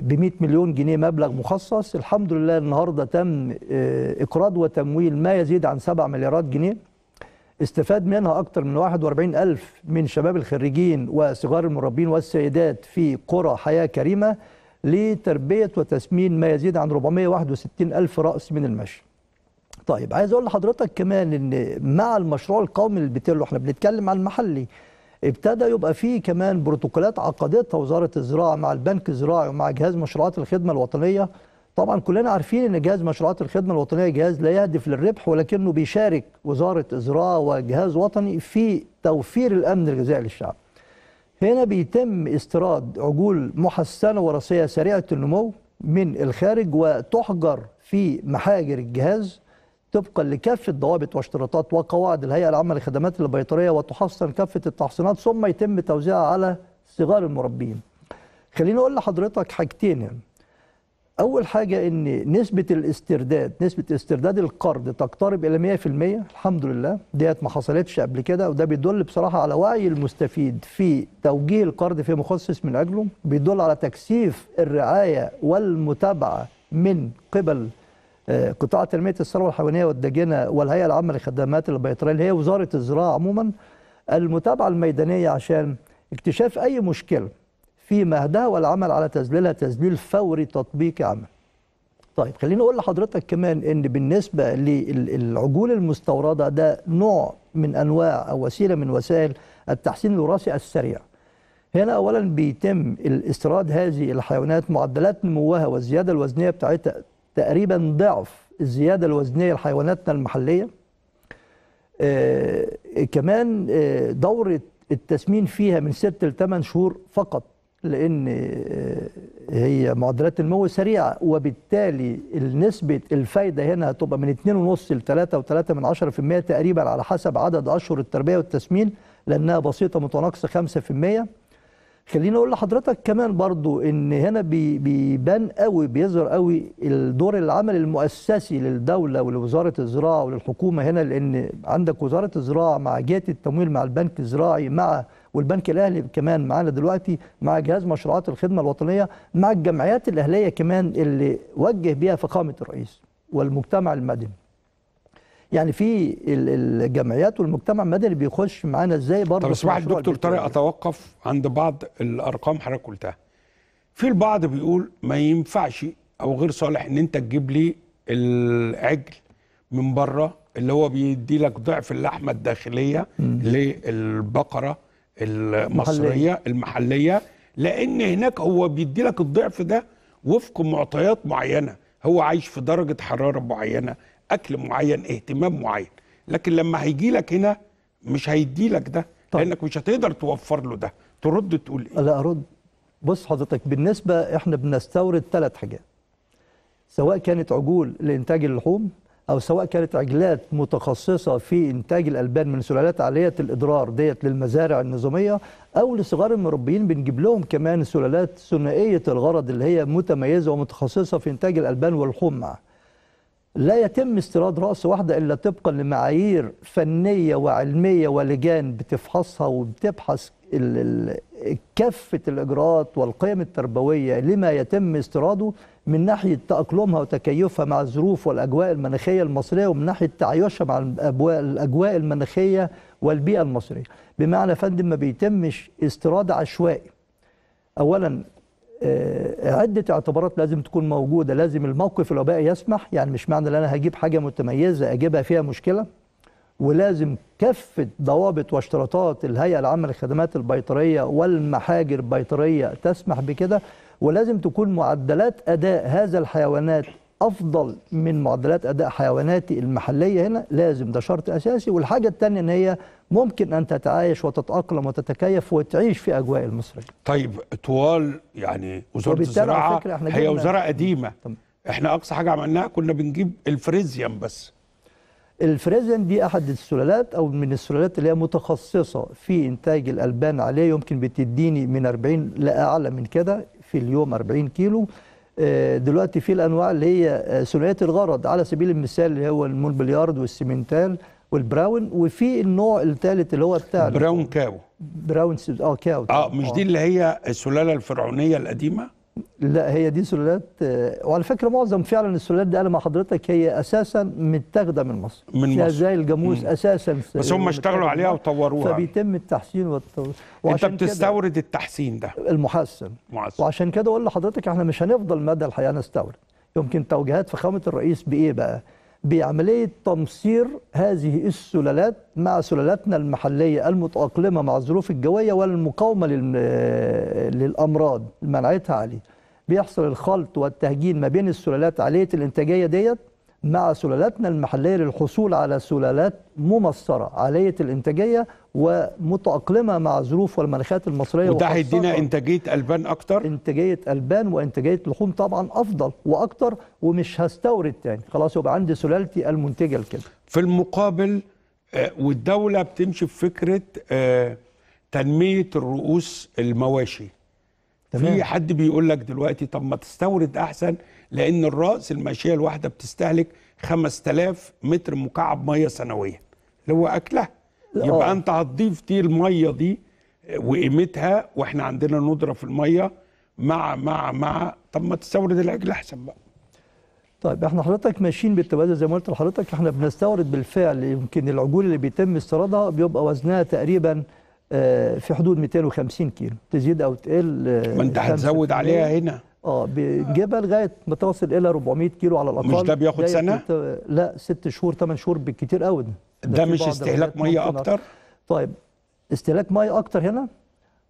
ب 100 مليون جنيه مبلغ مخصص. الحمد لله النهارده تم آه، إقراض وتمويل ما يزيد عن 7 مليارات جنيه. استفاد منها أكثر من 41 ألف من شباب الخريجين وصغار المربين والسيدات في قرى حياة كريمة لتربية وتسمين ما يزيد عن 461 ألف رأس من المشي. طيب عايز أقول لحضرتك كمان إن مع المشروع القومي للبتلو إحنا بنتكلم عن المحلي ابتدى يبقى فيه كمان بروتوكولات عقدتها وزارة الزراعة مع البنك الزراعي ومع جهاز مشروعات الخدمة الوطنية طبعا كلنا عارفين إن جهاز مشروعات الخدمة الوطنية جهاز لا يهدف للربح ولكنه بيشارك وزارة الزراعة وجهاز وطني في توفير الأمن الغذائي للشعب هنا بيتم استيراد عجول محسنة وراثية سريعة النمو من الخارج وتحجر في محاجر الجهاز طبقا لكافة ضوابط واشتراطات وقواعد الهيئة العامة للخدمات البيطرية وتحصن كافة التحصينات ثم يتم توزيعها على صغار المربين. خليني أقول لحضرتك حاجتين هنا. أول حاجة إن نسبة الاسترداد نسبة استرداد القرض تقترب إلى 100% الحمد لله. ديت ما حصلتش قبل كده وده بيدل بصراحة على وعي المستفيد في توجيه القرض في مخصص من اجله بيدل على تكثيف الرعاية والمتابعة من قبل آه، قطاع تنمية الثروة الحيوانية والداجنه والهيئة العامة للخدمات البيطرية اللي هي وزارة الزراعة عموما المتابعة الميدانية عشان اكتشاف أي مشكلة. في مهدها والعمل على تذليلها تذليل فوري تطبيقي عمل. طيب خليني أقول لحضرتك كمان إن بالنسبة للعجول المستوردة ده نوع من أنواع أو وسيلة من وسائل التحسين الوراثي السريع. هنا اولا بيتم الاستيراد هذه الحيوانات معدلات نموها والزيادة الوزنية بتاعتها تقريبا ضعف الزيادة الوزنية لحيواناتنا المحلية. آه كمان آه دورة التسمين فيها من 6 ل 8 شهور فقط لأن آه، هي معدلات النمو سريعة وبالتالي نسبه الفايدة هنا هتبقى من 2.5 ل 3.3 من 10% تقريبا على حسب عدد أشهر التربية والتسمين لأنها بسيطة متناقصة 5% خليني أقول لحضرتك كمان برضو إن هنا بي- بيبان قوي بيظهر قوي الدور العمل المؤسسي للدولة ولوزارة الزراعة وللحكومة هنا لأن عندك وزارة الزراعة مع جهة التمويل مع البنك الزراعي مع والبنك الأهلي كمان معانا دلوقتي مع جهاز مشروعات الخدمة الوطنية مع الجمعيات الأهلية كمان اللي وجه بيها فخامة الرئيس والمجتمع المدني. يعني في ال- الجمعيات والمجتمع المدني بيخش معانا إزاي برضه طب اسمح لي مشروع دكتور البيت طارق أتوقف عند بعض الأرقام حضرتك قلتها. في البعض بيقول ما ينفعش أو غير صالح إن أنت تجيب لي العجل من بره اللي هو بيدي لك ضعف اللحمة الداخلية للبقرة المصرية المحلية. لأن هناك هو بيدي لك الضعف ده وفق معطيات معينة. هو عايش في درجة حرارة معينة أكل معين اهتمام معين. لكن لما هيجي لك هنا مش هيدي لك ده لأنك مش هتقدر توفر له ده. ترد تقول إيه؟ لا أرد. بص حضرتك بالنسبة إحنا بنستورد ثلاث حاجات سواء كانت عجول لإنتاج اللحوم أو سواء كانت عجلات متخصصة في إنتاج الألبان من سلالات عالية الإضرار ديت للمزارع النظامية أو لصغار المربيين بنجيب لهم كمان سلالات ثنائية الغرض اللي هي متميزة ومتخصصة في إنتاج الألبان واللحوم معه. لا يتم استيراد رأس واحدة إلا طبقا لمعايير فنية وعلمية ولجان بتفحصها وبتبحث ال- ال- كافة الإجراءات والقيم التربوية لما يتم استيراده من ناحية تأقلمها وتكيفها مع الظروف والأجواء المناخية المصرية ومن ناحية تعايشها مع الأجواء المناخية والبيئة المصرية. بمعنى فندم ما بيتمش استيراد عشوائي. اولا آه، عدة اعتبارات لازم تكون موجودة. لازم الموقف الوبائي يسمح يعني مش معنى إن أنا هجيب حاجة متميزة أجيبها فيها مشكلة. ولازم كافة ضوابط واشتراطات الهيئة العامة للخدمات البيطرية والمحاجر البيطرية تسمح بكده ولازم تكون معدلات أداء هذا الحيوانات أفضل من معدلات أداء حيواناتي المحلية هنا. لازم ده شرط أساسي. والحاجة الثانية إن هي ممكن أن تتعايش وتتأقلم وتتكيف وتعيش في أجواء المصرية. طيب طوال يعني فكرة إحنا هي جبنا- وزارة قديمة. إحنا أقصى حاجة عملناها كنا بنجيب الفريزيوم بس. الفريزن دي أحد السلالات أو من السلالات اللي هي متخصصة في إنتاج الألبان عليه يمكن بتديني من 40 لأعلى من كده في اليوم 40 كيلو. آه، دلوقتي في الأنواع اللي هي آه، ثنائيه الغرض على سبيل المثال اللي هو المونبيليارد والسيمنتال والبراون وفي النوع الثالث اللي هو بتاع brown cow. brown آه cow. آه مش دي اللي هي السلالة الفرعونية القديمة؟ لا هي دي سلالات آه، وعلى فكرة معظم فعلا السلالات دي أنا مع حضرتك هي أساسا متاخدة من مصر من مصر. زي الجاموس مم. أساسا بس هم اشتغلوا عليها. وطوروها. فبيتم التحسين والتطوير أنت بتستورد التحسين ده المحسن محسن. وعشان كده أقول لحضرتك إحنا مش هنفضل مدى الحياة نستورد يمكن توجيهات فخامة الرئيس بإيه بقى بعملية تمصير هذه السلالات مع سلالاتنا المحلية المتأقلمة مع الظروف الجوية والمقاومة لل- للأمراض. مناعتها عاليه بيحصل الخلط والتهجين ما بين السلالات عاليه الإنتاجية ديت مع سلالاتنا المحلية للحصول على سلالات ممصرة عالية الإنتاجية ومتأقلمة مع الظروف والمناخات المصرية وده هيدينا إنتاجية ألبان أكتر؟ إنتاجية ألبان وإنتاجية لحوم طبعا أفضل وأكتر ومش هستورد تاني. خلاص يبقى عندي سلالتي المنتجة لكده. في المقابل آه، والدولة بتمشي في فكرة آه، تنمية الرؤوس المواشي. تمام. في حد بيقول لك دلوقتي طب ما تستورد أحسن؟ لأن الرأس الماشيه الواحدة بتستهلك 5000 متر مكعب مية سنويا. اللي هو اكلها لا، يبقى آه. أنت هتضيف دي المية دي وقيمتها وإحنا عندنا ندرة في المية مع مع مع. طب ما تستورد العجل أحسن بقى. طيب إحنا حضرتك ماشيين بالتوازي زي ما قلت لحضرتك. إحنا بنستورد بالفعل يمكن العجول اللي بيتم استيرادها بيبقى وزنها تقريبا آه، في حدود 250 كيلو. تزيد أو تقل آه، ما أنت 5%. هتزود عليها هنا. آه بنجيبها لغايه ما توصل إلى 400 كيلو على الأقل. مش ده بياخد ده سنة؟ يكون- لا ست شهور ثمان شهور بالكتير قوي. ده في مش استهلاك مية أكتر؟ طيب استهلاك مية أكتر هنا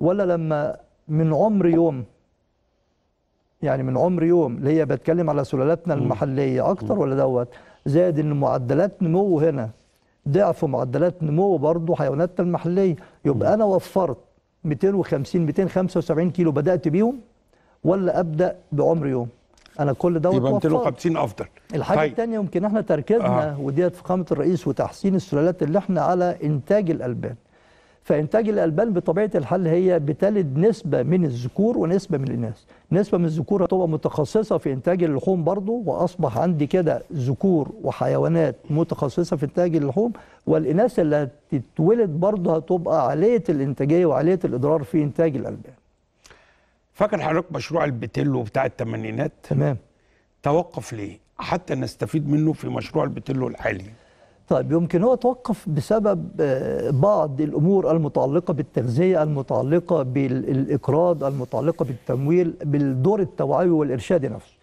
ولا لما من عمر يوم؟ يعني من عمر يوم اللي هي بتكلم على سلالاتنا المحلية أكتر ولا دوت؟ زائد إن معدلات نمو هنا ضعف معدلات نمو برضه حيواناتنا المحلية. يبقى أنا وفرت 250 275 كيلو بدأت بيهم؟ ولا أبدأ بعمر يوم أنا كل دوت يبقى وفرت. 250 أفضل الحاجة طيب. الثانية يمكن إحنا تركيزنا. آه. وديت فخامه الرئيس وتحسين السلالات اللي إحنا على إنتاج الألبان فإنتاج الألبان بطبيعة الحال هي بتلد نسبة من الذكور ونسبة من الاناث نسبة من الذكور هتبقى متخصصة في إنتاج اللحوم برضو وأصبح عندي كده ذكور وحيوانات متخصصة في إنتاج اللحوم والإناث اللي هتتولد برضو هتبقى عالية الإنتاجية وعالية الإضرار في إنتاج الألبان فاكر حضرتك مشروع البتيلو بتاع الثمانينات تمام. توقف ليه؟ حتى نستفيد منه في مشروع البتيلو الحالي. طيب يمكن هو توقف بسبب آه، بعض الأمور المتعلقة بالتغذية المتعلقة بالإقراض المتعلقة بالتمويل بالدور التوعوي والارشادي نفسه.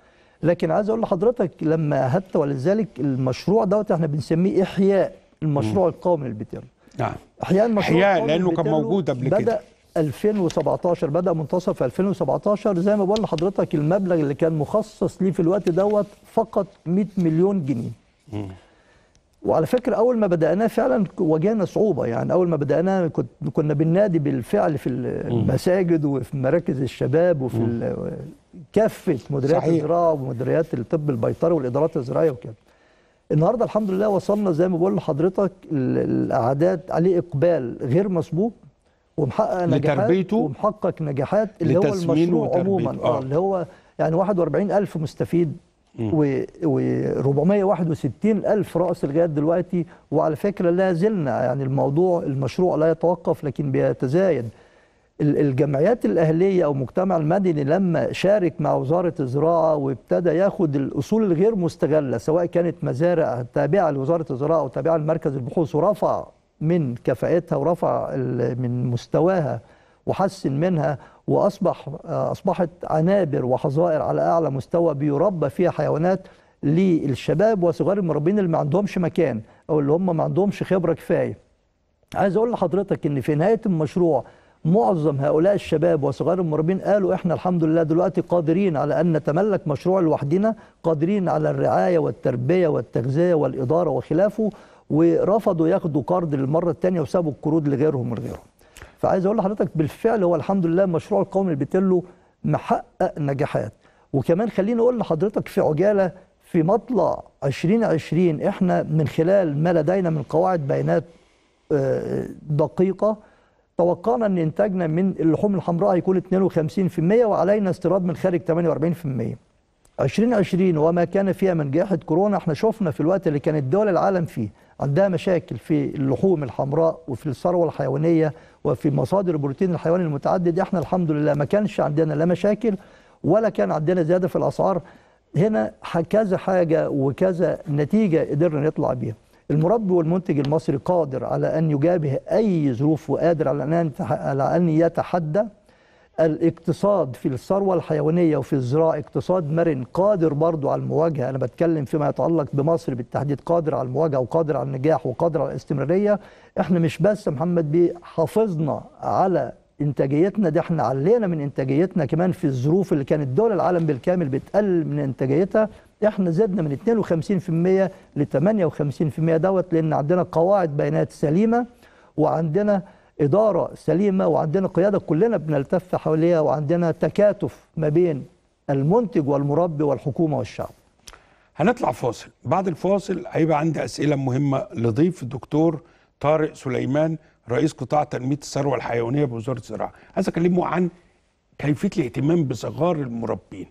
لكن عايز أقول لحضرتك لما حتى ولذلك المشروع دوت إحنا بنسميه إحياء المشروع القومي للبتيل نعم. إحياء المشروع إحياء لأنه كان موجود قبل بدأ كده. 2017 بدأ منتصف 2017 زي ما بقول لحضرتك المبلغ اللي كان مخصص ليه في الوقت دوت فقط 100 مليون جنيه. وعلى فكرة أول ما بدأناه فعلا واجهنا صعوبة. يعني أول ما بدأناه كنت كنا بننادي بالفعل في المساجد وفي مراكز الشباب وفي كافة مديريات. الزراعة ومديريات الطب البيطري والإدارات الزراعية وكده. النهارده الحمد لله وصلنا زي ما بقول لحضرتك ال- الأعداد عليه إقبال غير مسبوق. ومحقق نجاحات لتربيته؟ ومحقق نجاحات اللي هو المشروع. عموما آه. آه اللي هو يعني 41 ألف مستفيد و و 461 ألف رأس لغاية دلوقتي وعلى فكرة لا زلنا يعني الموضوع المشروع لا يتوقف لكن بيتزايد ال- الجمعيات الأهلية أو المجتمع المدني لما شارك مع وزارة الزراعة وابتدى ياخد الأصول الغير مستغلة سواء كانت مزارع تابعة لوزارة الزراعة أو تابعة لمركز البحوث ورفع من كفاءتها ورفع من مستواها وحسن منها وأصبح أصبحت عنابر وحظائر على أعلى مستوى بيربى فيها حيوانات للشباب وصغار المربين اللي ما عندهمش مكان أو اللي هم ما عندهمش خبرة كفاية. عايز أقول لحضرتك إن في نهاية المشروع معظم هؤلاء الشباب وصغار المربين قالوا إحنا الحمد لله دلوقتي قادرين على أن نتملك مشروع لوحدنا قادرين على الرعاية والتربية والتغذية والإدارة وخلافه ورفضوا ياخدوا قرض للمرة الثانية وسابوا القروض لغيرهم وغيرهم. فعايز أقول لحضرتك بالفعل هو الحمد لله المشروع القومي البيتلو محقق نجاحات وكمان خليني أقول لحضرتك في عجالة في مطلع 2020 إحنا من خلال ما لدينا من قواعد بيانات آه، دقيقة توقعنا إن إنتاجنا من اللحوم الحمراء هيكون 52% وعلينا استيراد من خارج 48% 2020 وما كان فيها من جائحة كورونا إحنا شفنا في الوقت اللي كانت دول العالم فيه عندها مشاكل في اللحوم الحمراء وفي الثروة الحيوانية وفي مصادر البروتين الحيواني المتعدد. إحنا الحمد لله ما كانش عندنا لا مشاكل ولا كان عندنا زيادة في الأسعار. هنا كذا حاجة وكذا نتيجة قدرنا نطلع بيها. المربي والمنتج المصري قادر على أن يجابه أي ظروف وقادر على يتح- على أن يتحدى الاقتصاد في الثروة الحيوانية وفي الزراعة اقتصاد مرن قادر برضو على المواجهة. أنا بتكلم فيما يتعلق بمصر بالتحديد قادر على المواجهة وقادر على النجاح وقادر على الاستمرارية. إحنا مش بس محمد بيه حافظنا على إنتاجيتنا ده إحنا علينا من إنتاجيتنا كمان في الظروف اللي كانت دول العالم بالكامل بتقلل من إنتاجيتها. إحنا زدنا من 52% ل 58% دوت لأن عندنا قواعد بيانات سليمة وعندنا إدارة سليمة وعندنا قيادة كلنا بنلتف حواليها وعندنا تكاتف ما بين المنتج والمربي والحكومة والشعب. هنطلع فاصل. بعد الفاصل هيبقى عندي أسئلة مهمة لضيف الدكتور طارق سليمان رئيس قطاع تنمية الثروة الحيوانية بوزارة الزراعة. عايز أكلمه عن كيفية الاهتمام بصغار المربين.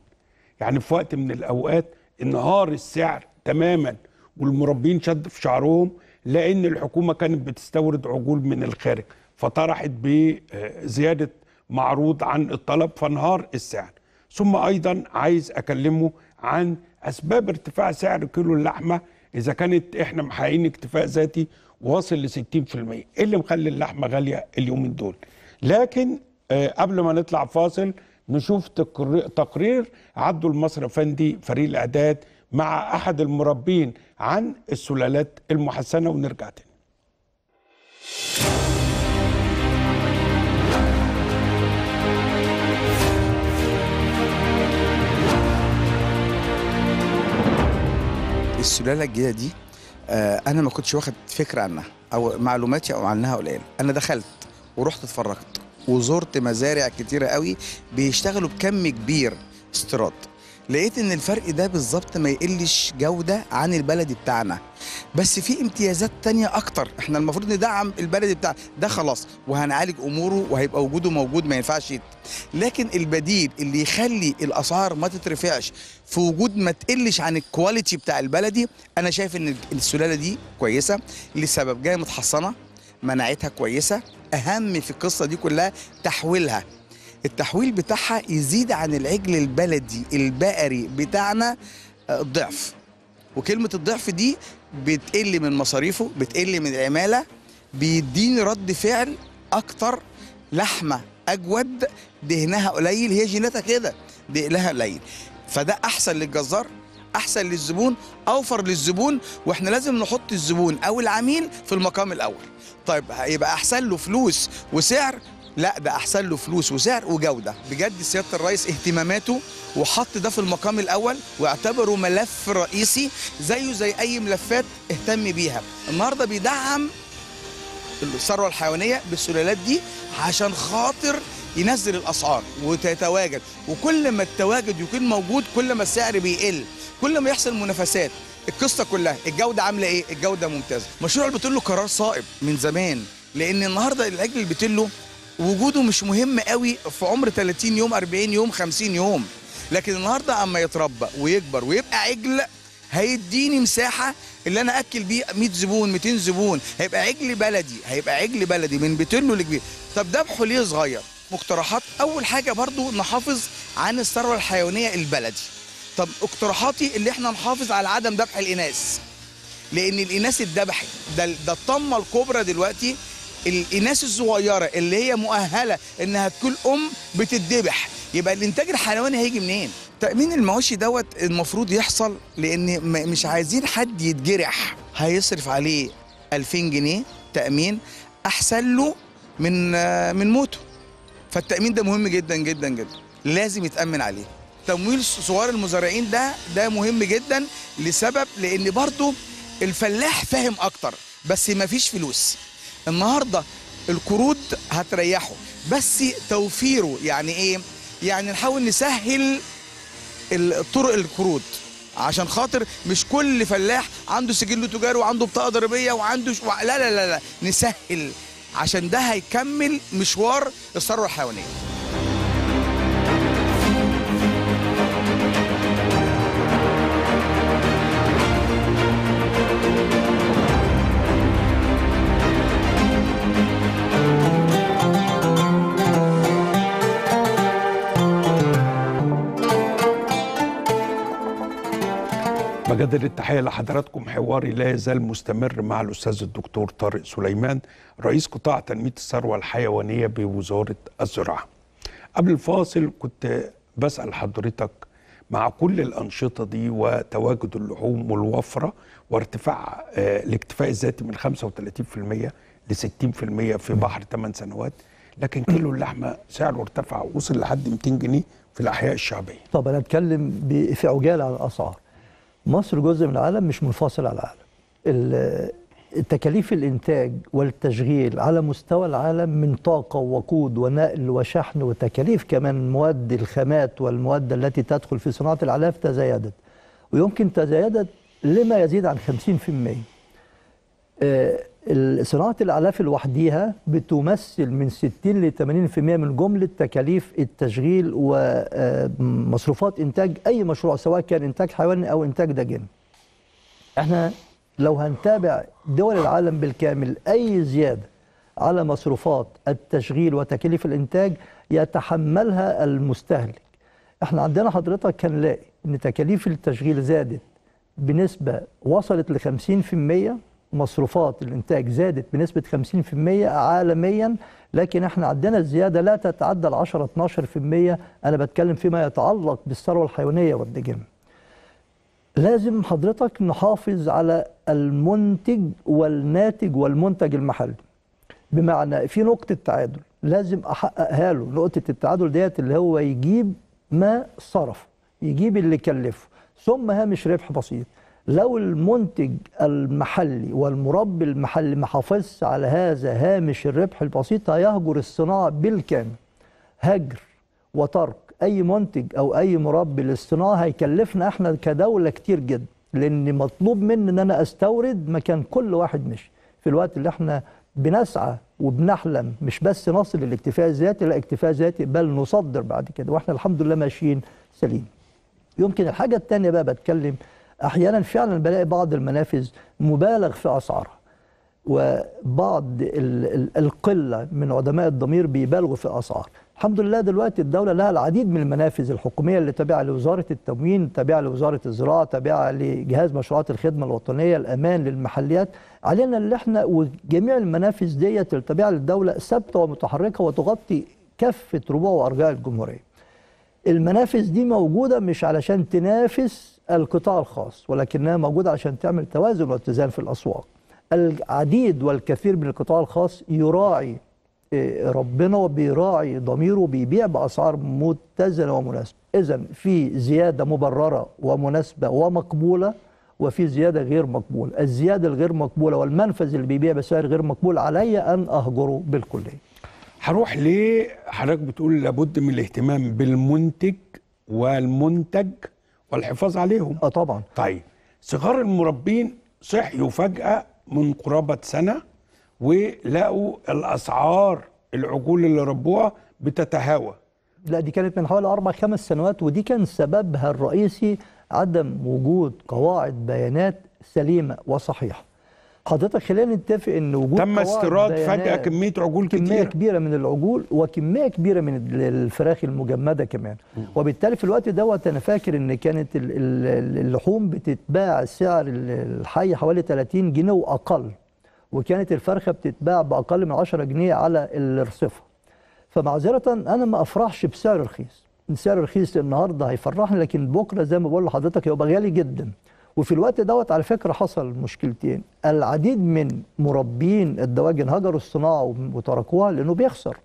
يعني في وقت من الأوقات انهار السعر تماما والمربين شد في شعرهم لأن الحكومة كانت بتستورد عجول من الخارج. فطرحت بزيادة معروض عن الطلب فانهار السعر. ثم أيضا عايز أكلمه عن أسباب ارتفاع سعر كيلو اللحمة. إذا كانت إحنا محققين اكتفاء ذاتي واصل ل 60% إيه اللي مخلي اللحمة غالية اليومين دول؟ لكن آه، قبل ما نطلع فاصل نشوف تقر- تقرير عبده المصري فندي فريق الإعداد مع أحد المربين عن السلالات المحسنة. ونرجع تاني. السلالة الجديدة دي آه، أنا ما كنتش واخد فكرة عنها أو معلوماتي أو عنها قليله أنا دخلت ورحت اتفرجت وزرت مزارع كتيرة قوي بيشتغلوا بكم كبير استيراد. لقيت إن الفرق ده بالظبط ما يقلش جودة عن البلدي بتاعنا. بس في امتيازات تانية أكتر. إحنا المفروض ندعم البلدي بتاعنا ده خلاص. وهنعالج أموره وهيبقى وجوده موجود ما ينفعش لكن البديل اللي يخلي الأسعار ما تترفعش في وجود ما تقلش عن الكواليتي بتاع البلدي أنا شايف إن السلالة دي كويسة لسبب جاية متحصنة مناعتها كويسة أهم في القصة دي كلها تحويلها. التحويل بتاعها يزيد عن العجل البلدي البقري بتاعنا آه، الضعف. وكلمة الضعف دي بتقل من مصاريفه بتقل من العمالة بيديني رد فعل أكتر لحمة أجود دهنها قليل. هي جيناتها كده دهنها قليل. فده أحسن للجزار أحسن للزبون أوفر للزبون. وإحنا لازم نحط الزبون أو العميل في المقام الأول. طيب يبقى أحسن له فلوس وسعر لا ده أحسن له فلوس وسعر وجودة. بجد سيادة الرئيس اهتماماته وحط ده في المقام الأول واعتبره ملف رئيسي زيه زي أي ملفات اهتم بيها. النهارده بيدعم الثروة الحيوانية بالسلالات دي عشان خاطر ينزل الأسعار وتتواجد. وكل ما التواجد يكون موجود كل ما السعر بيقل كل ما يحصل منافسات. القصة كلها الجودة عاملة إيه؟ الجودة ممتازة. مشروع البتلو قرار صائب من زمان لأن النهارده العجل البتلو وجوده مش مهم قوي في عمر 30 يوم 40 يوم 50 يوم. لكن النهارده أما يتربى ويكبر ويبقى عجل هيديني مساحة اللي أنا أكل بيه 100 زبون 200 زبون. هيبقى عجل بلدي هيبقى عجل بلدي من بتلو لكبير. طب ذبحه ليه صغير. مقترحات أول حاجة برضو نحافظ عن الثروة الحيوانية البلدي. طب اقتراحاتي اللي إحنا نحافظ على عدم ذبح الإناث. لأن الإناث اتذبحت ده ده الطمة الكبرى دلوقتي الاناث الصغيرة اللي هي مؤهلة إنها تكون أم بتتذبح. يبقى الإنتاج الحيواني هيجي منين؟ تامين المواشي دوت المفروض يحصل؟ لأن مش عايزين حد يتجرح. هيصرف عليه 2000 جنيه تأمين أحسن له من من موته. فالتأمين ده مهم جدا جدا جدا. لازم يتأمن عليه. تمويل صغار المزارعين ده ده مهم جدا لسبب لأن برضو الفلاح فاهم أكتر بس ما فيش فلوس. النهارده القروض هتريحه بس توفيره يعني إيه يعني نحاول نسهل طرق القروض عشان خاطر مش كل فلاح عنده سجل تجاري وعنده بطاقة ضريبية وعنده. لا لا لا لا نسهل عشان ده هيكمل مشوار الثروة الحيوانية بجدد التحية لحضراتكم. حواري لا يزال مستمر مع الأستاذ الدكتور طارق سليمان رئيس قطاع تنمية الثروة الحيوانية بوزارة الزراعة. قبل الفاصل كنت بسأل حضرتك مع كل الأنشطة دي وتواجد اللحوم والوفرة وارتفاع آه، الاكتفاء الذاتي من 35% ل 60% في بحر 8 سنوات لكن كيلو اللحمة سعره ارتفع وصل لحد 200 جنيه في الأحياء الشعبية. طب أنا أتكلم ب- في عجالة عن الأسعار. مصر جزء من العالم مش منفصل عن العالم. ال- تكاليف الإنتاج والتشغيل على مستوى العالم من طاقة ووقود ونقل وشحن وتكاليف كمان مواد الخامات والمواد التي تدخل في صناعة الاعلاف تزايدت. ويمكن تزايدت لما يزيد عن 50% آه، ال- صناعة الأعلاف لوحديها بتمثل من 60 ل 80% من جملة تكاليف التشغيل ومصروفات إنتاج أي مشروع سواء كان إنتاج حيواني أو إنتاج دجن. إحنا لو هنتابع دول العالم بالكامل أي زيادة على مصروفات التشغيل وتكاليف الإنتاج يتحملها المستهلك. إحنا عندنا حضرتك هنلاقي إن تكاليف التشغيل زادت بنسبة وصلت ل 50% مصروفات الإنتاج زادت بنسبة 50% عالميا لكن إحنا عندنا الزيادة لا تتعدى ال 10 12% أنا بتكلم فيما يتعلق بالثروة الحيوانية والدجن لازم حضرتك نحافظ على المنتج والناتج والمنتج المحلي. بمعنى في نقطة تعادل. لازم أحققها له. نقطة التعادل ديت اللي هو يجيب ما صرف يجيب اللي كلفه. ثم هامش ربح بسيط. لو المنتج المحلي والمربي المحلي ما حافظش على هذا هامش الربح البسيط هيهجر الصناعة بالكامل. هجر وترك أي منتج أو أي مربي للصناعة هيكلفنا إحنا كدولة كتير جدا. لأن مطلوب مني إن أنا أستورد مكان كل واحد مشي في الوقت اللي إحنا بنسعى وبنحلم مش بس نصل للاكتفاء الذاتي لا اكتفاء ذاتي بل نصدر بعد كده. وإحنا الحمد لله ماشيين سليم. يمكن الحاجة الثانية بقى بتكلم أحيانا فعلا بلاقي بعض المنافذ مبالغ في أسعارها وبعض ال- ال- القلة من عدماء الضمير بيبالغوا في الاسعار الحمد لله دلوقتي الدولة لها العديد من المنافذ الحكومية اللي تابعة لوزارة التموين تابعة لوزارة الزراعة تابعة لجهاز مشروعات الخدمة الوطنية الأمان للمحليات. علينا اللي إحنا وجميع المنافذ ديت التابعه للدولة ثابتة ومتحركة وتغطي كافة ربوع وأرجاء الجمهورية. المنافذ دي موجودة مش علشان تنافس القطاع الخاص ولكنها موجودة عشان تعمل توازن واتزان في الأسواق. العديد والكثير من القطاع الخاص يراعي إيه، ربنا وبيراعي ضميره وبيبيع بأسعار متزنة ومناسبة. اذا في زيادة مبررة ومناسبة ومقبولة وفي زيادة غير مقبولة. الزيادة الغير مقبولة والمنفذ اللي بيبيع بسعر غير مقبول علي أن أهجره بالكلية. هروح ليه حضرتك بتقول لابد من الاهتمام بالمنتج والمنتج. والحفاظ عليهم. آه طبعا. طيب صغار المربين صحيوا فجأة من قرابة سنة ولقوا الأسعار العجول اللي ربوها بتتهاوى. لا دي كانت من حوالي أربع خمس سنوات ودي كان سببها الرئيسي عدم وجود قواعد بيانات سليمة وصحيحة. حضرتك خلينا نتفق إن وجود تم استيراد فجأة كمية عجول كمية كتير. كبيرة من العجول وكمية كبيرة من ال- الفراخ المجمدة كمان. وبالتالي في الوقت دوت أنا فاكر إن كانت ال- ال- اللحوم بتتباع سعر ال- الحي حوالي 30 جنيه وأقل وكانت الفرخة بتتباع بأقل من 10 جنيه على الرصيفه فمعذرة أنا ما أفرحش بسعر رخيص. سعر رخيص النهارده هيفرحني لكن بكرة زي ما بقول لحضرتك هيبقى غالي جدا. وفي الوقت دوت على فكرة حصل مشكلتين. العديد من مربين الدواجن هجروا الصناعة وتركوها لأنه بيخسر.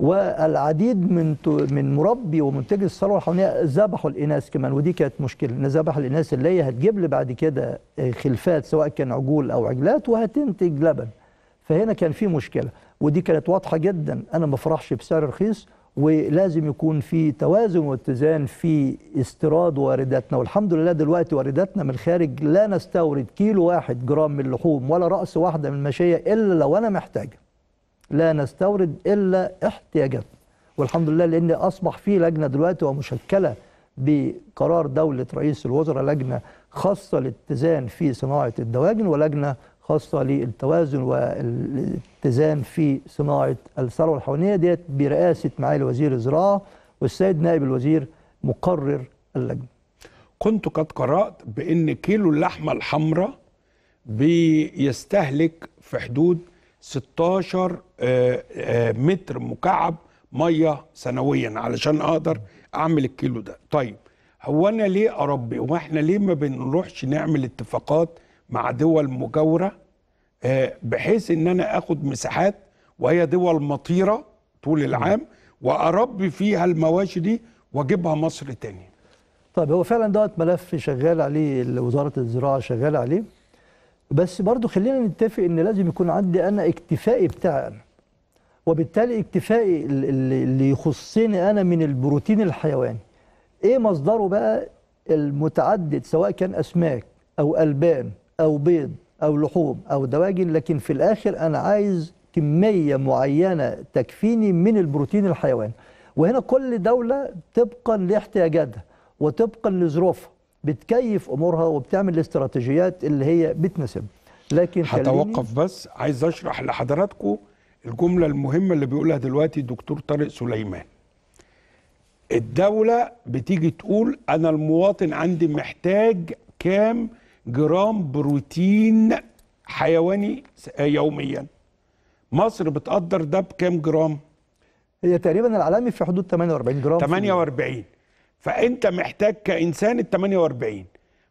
والعديد من من مربي ومنتجي الثروة الحيوانية ذبحوا الإناث كمان ودي كانت مشكلة إن ذبح الإناث اللي هي هتجيب لي بعد كده آه، خلفات سواء كان عجول أو عجلات وهتنتج لبن. فهنا كان في مشكلة ودي كانت واضحة جدا. أنا ما افرحش بسعر رخيص ولازم يكون في توازن واتزان في استيراد وارداتنا. والحمد لله دلوقتي وارداتنا من الخارج لا نستورد كيلو واحد جرام من اللحوم ولا رأس واحدة من الماشيه إلا لو أنا محتاجه لا نستورد إلا احتياجات والحمد لله لأن أصبح في لجنة دلوقتي ومشكلة بقرار دولة رئيس الوزراء لجنة خاصة للاتزان في صناعة الدواجن ولجنة خاصة للتوازن والاتزان في صناعة الثروة الحيوانية ديت برئاسة معالي وزير الزراعة والسيد نائب الوزير مقرر اللجنة. كنت قد قرأت بإن كيلو اللحمه الحمراء بيستهلك في حدود 16 آه، آه، متر مكعب مية سنويا علشان أقدر أعمل الكيلو ده طيب هو أنا ليه أربي وإحنا ليه ما بنروحش نعمل اتفاقات مع دول مجاورة آه، بحيث إن أنا آخد مساحات وهي دول مطيرة طول العام وأربي فيها المواشي دي وأجيبها مصر تاني. طيب هو فعلا دوت ملف شغال عليه وزارة الزراعة شغاله عليه. بس برضو خلينا نتفق إن لازم يكون عندي أنا اكتفائي بتاعي أنا وبالتالي اكتفائي ال- ال- اللي يخصني أنا من البروتين الحيواني. إيه مصدره بقى المتعدد سواء كان أسماك أو ألبان أو بيض أو لحوم أو دواجن لكن في الآخر أنا عايز كمية معينة تكفيني من البروتين الحيواني. وهنا كل دولة طبقا لاحتياجاتها وطبقا لظروفها بتكيف أمورها وبتعمل الاستراتيجيات اللي هي بتناسبها. لكن هتوقف بس عايز أشرح لحضراتكم الجملة المهمة اللي بيقولها دلوقتي دكتور طارق سليمان. الدولة بتيجي تقول أنا المواطن عندي محتاج كام جرام بروتين حيواني يوميا. مصر بتقدر ده بكام جرام؟ هي تقريبا العالمي في حدود 48 جرام في اليوم. 48 فأنت محتاج كإنسان ال 48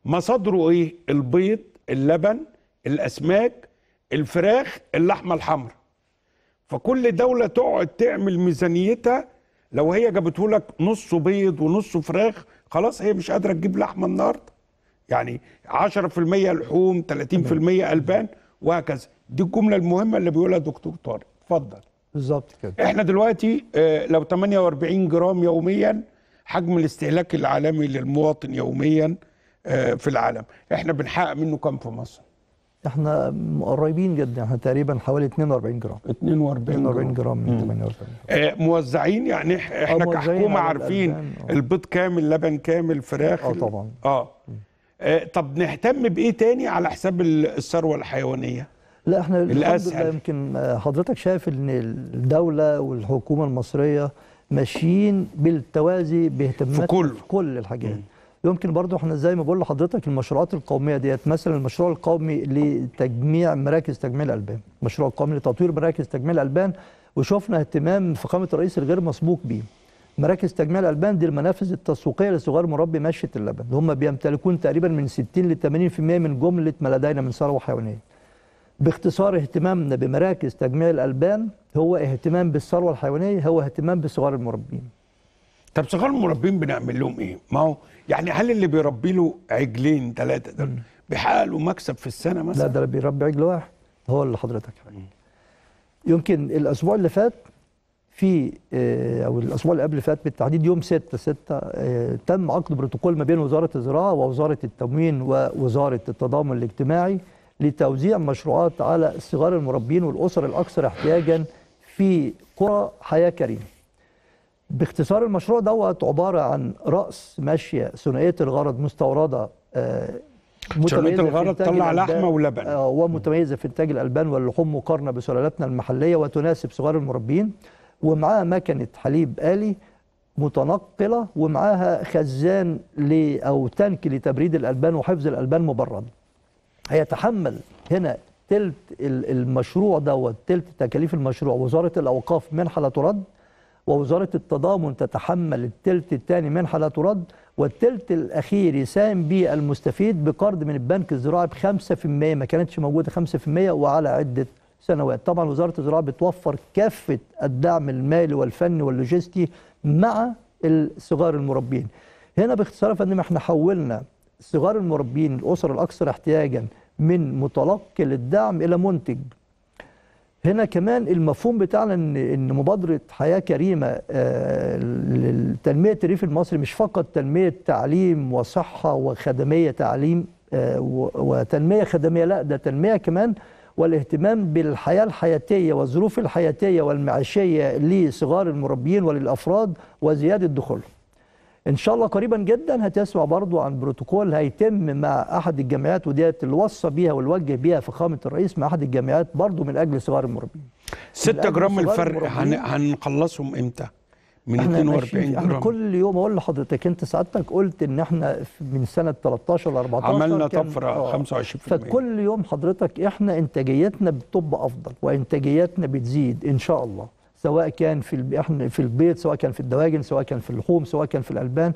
مصادره إيه؟ البيض اللبن الأسماك الفراخ اللحمة الحمراء. فكل دولة تقعد تعمل ميزانيتها. لو هي جابته لك نص بيض ونص فراخ خلاص هي مش قادرة تجيب لحمة النهارده. يعني 10% لحوم 30% ألبان وهكذا. دي الجملة المهمة اللي بيقولها دكتور طارق. اتفضل. بالظبط كده. إحنا دلوقتي آه، لو 48 جرام يوميا حجم الاستهلاك العالمي للمواطن يوميا آه، في العالم إحنا بنحقق منه كام في مصر؟ إحنا قريبين جدا إحنا تقريبا حوالي 42 جرام. 42 42 جرام. من 48 آه، موزعين يعني إحنا كحكومة عارفين. البيض كامل لبن كامل فراخ آه طبعا. آه. طب نهتم بإيه تاني على حساب ال- الثروة الحيوانية؟ لا إحنا الحمد لله الأسهل. يمكن آه، حضرتك شايف إن الدولة والحكومة المصرية ماشيين بالتوازي باهتمامات في كله. في كل الحاجات. يمكن برضو إحنا زي ما بقول لحضرتك المشروعات القومية ديت مثلا المشروع القومي لتجميع مراكز تجميع الألبان. المشروع القومي لتطوير مراكز تجميع الألبان وشفنا اهتمام فخامة الرئيس الغير مسبوق بيه. مراكز تجميع الألبان دي المنافذ التسويقية لصغار مربي ماشية اللبن. هم بيمتلكون تقريبا من 60 ل 80% من جملة ما لدينا من ثروة حيوانية. باختصار اهتمامنا بمراكز تجميع الألبان هو اهتمام بالثروة الحيوانية هو اهتمام بصغار المربين. طب صغار المربين بنعمل لهم إيه؟ ما هو يعني هل اللي بيربي له عجلين ثلاثة ده بيحقق له مكسب في السنة مثلا؟ لا ده اللي بيربي عجل واحد. هو اللي حضرتك حاجة. يمكن الأسبوع اللي فات في آه، أو الأسبوع اللي قبل اللي فات بالتحديد يوم 6 6 آه، تم عقد بروتوكول ما بين وزارة الزراعة ووزارة التموين ووزارة التضامن الاجتماعي لتوزيع مشروعات على صغار المربين والأسر الأكثر احتياجا في قرى حياة كريمة. باختصار المشروع دوت عبارة عن رأس ماشيه ثنائية الغرض مستوردة آه، في الغرض تطلع. لحمة ولبن. ومتميزة في إنتاج الألبان واللحوم مقارنة بسلالاتنا المحلية وتناسب صغار المربين ومعاها مكنة حليب آلي متنقلة ومعاها خزان ل أو تانك لتبريد الألبان وحفظ الألبان مبرد. هيتحمل هنا تلت ال- المشروع دوت تلت تكاليف المشروع وزارة الأوقاف منحة لا ترد ووزارة التضامن تتحمل التلت الثاني منحة لا ترد والتلت الأخير يساهم به المستفيد بقرض من البنك الزراعي ب 5% ما كانتش موجودة 5% وعلى عدة سنوات. طبعا وزارة الزراعة بتوفر كافة الدعم المالي والفني واللوجستي مع الصغار المربين. هنا باختصار يا فندم إحنا حولنا صغار المربين الأسر الأكثر احتياجا من متلقي للدعم إلى منتج. هنا كمان المفهوم بتاعنا ان إن مبادرة حياة كريمة آه، لتنمية الريف المصري مش فقط تنمية تعليم وصحة وخدمية تعليم آه، وتنمية خدمية لا ده تنمية كمان والاهتمام بالحياة الحياتية والظروف الحياتية والمعيشية لصغار المربيين وللأفراد وزيادة دخولهم. إن شاء الله قريبا جدا هتسمع برضو عن بروتوكول هيتم مع أحد الجامعات وديت اللي وصى بيها والوجه بيها فخامه الرئيس مع أحد الجامعات برضو من أجل صغار المربين 6 جرام الفرق. هنخلصهم إمتى؟ من إحنا 42 ماشيين- إحنا جرام. كل يوم أقول لحضرتك أنت سعادتك قلت إن إحنا من سنة 13 ل 14 عملنا كان- طفرة آه. 25% فكل يوم حضرتك إحنا إنتاجيتنا بتبقى أفضل وإنتاجيتنا بتزيد إن شاء الله. سواء كان في إحنا في البيض سواء كان في الدواجن سواء كان في اللحوم سواء كان في الألبان.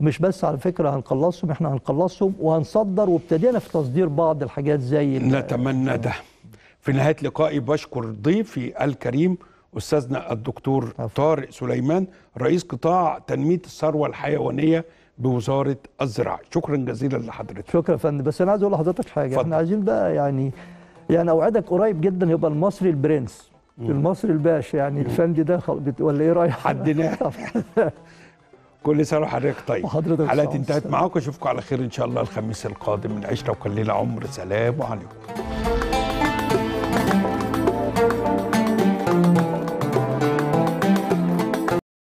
ومش بس على فكرة هنخلصهم إحنا هنخلصهم وهنصدر وابتدينا في تصدير بعض الحاجات زي نتمنى ده. في نهاية لقائي بشكر ضيفي الكريم أستاذنا الدكتور طارق سليمان رئيس قطاع تنمية الثروة الحيوانية بوزارة الزراعة. شكرا جزيلا لحضرتك. شكرا يا فندم. بس أنا عايز أقول لحضرتك حاجة. اتفضل. إحنا عايزين بقى يعني يعني أوعدك قريب جدا يبقى المصري البرنس. المصري الباشا يعني الفندي ده. ولا إيه رأيك؟ حدناه كل سنة وحضرتك طيب. وحضرتك حلقتي انتهت. معاكم أشوفكم على خير إن شاء الله الخميس القادم. من عشره وكان ليله عمر سلام عليكم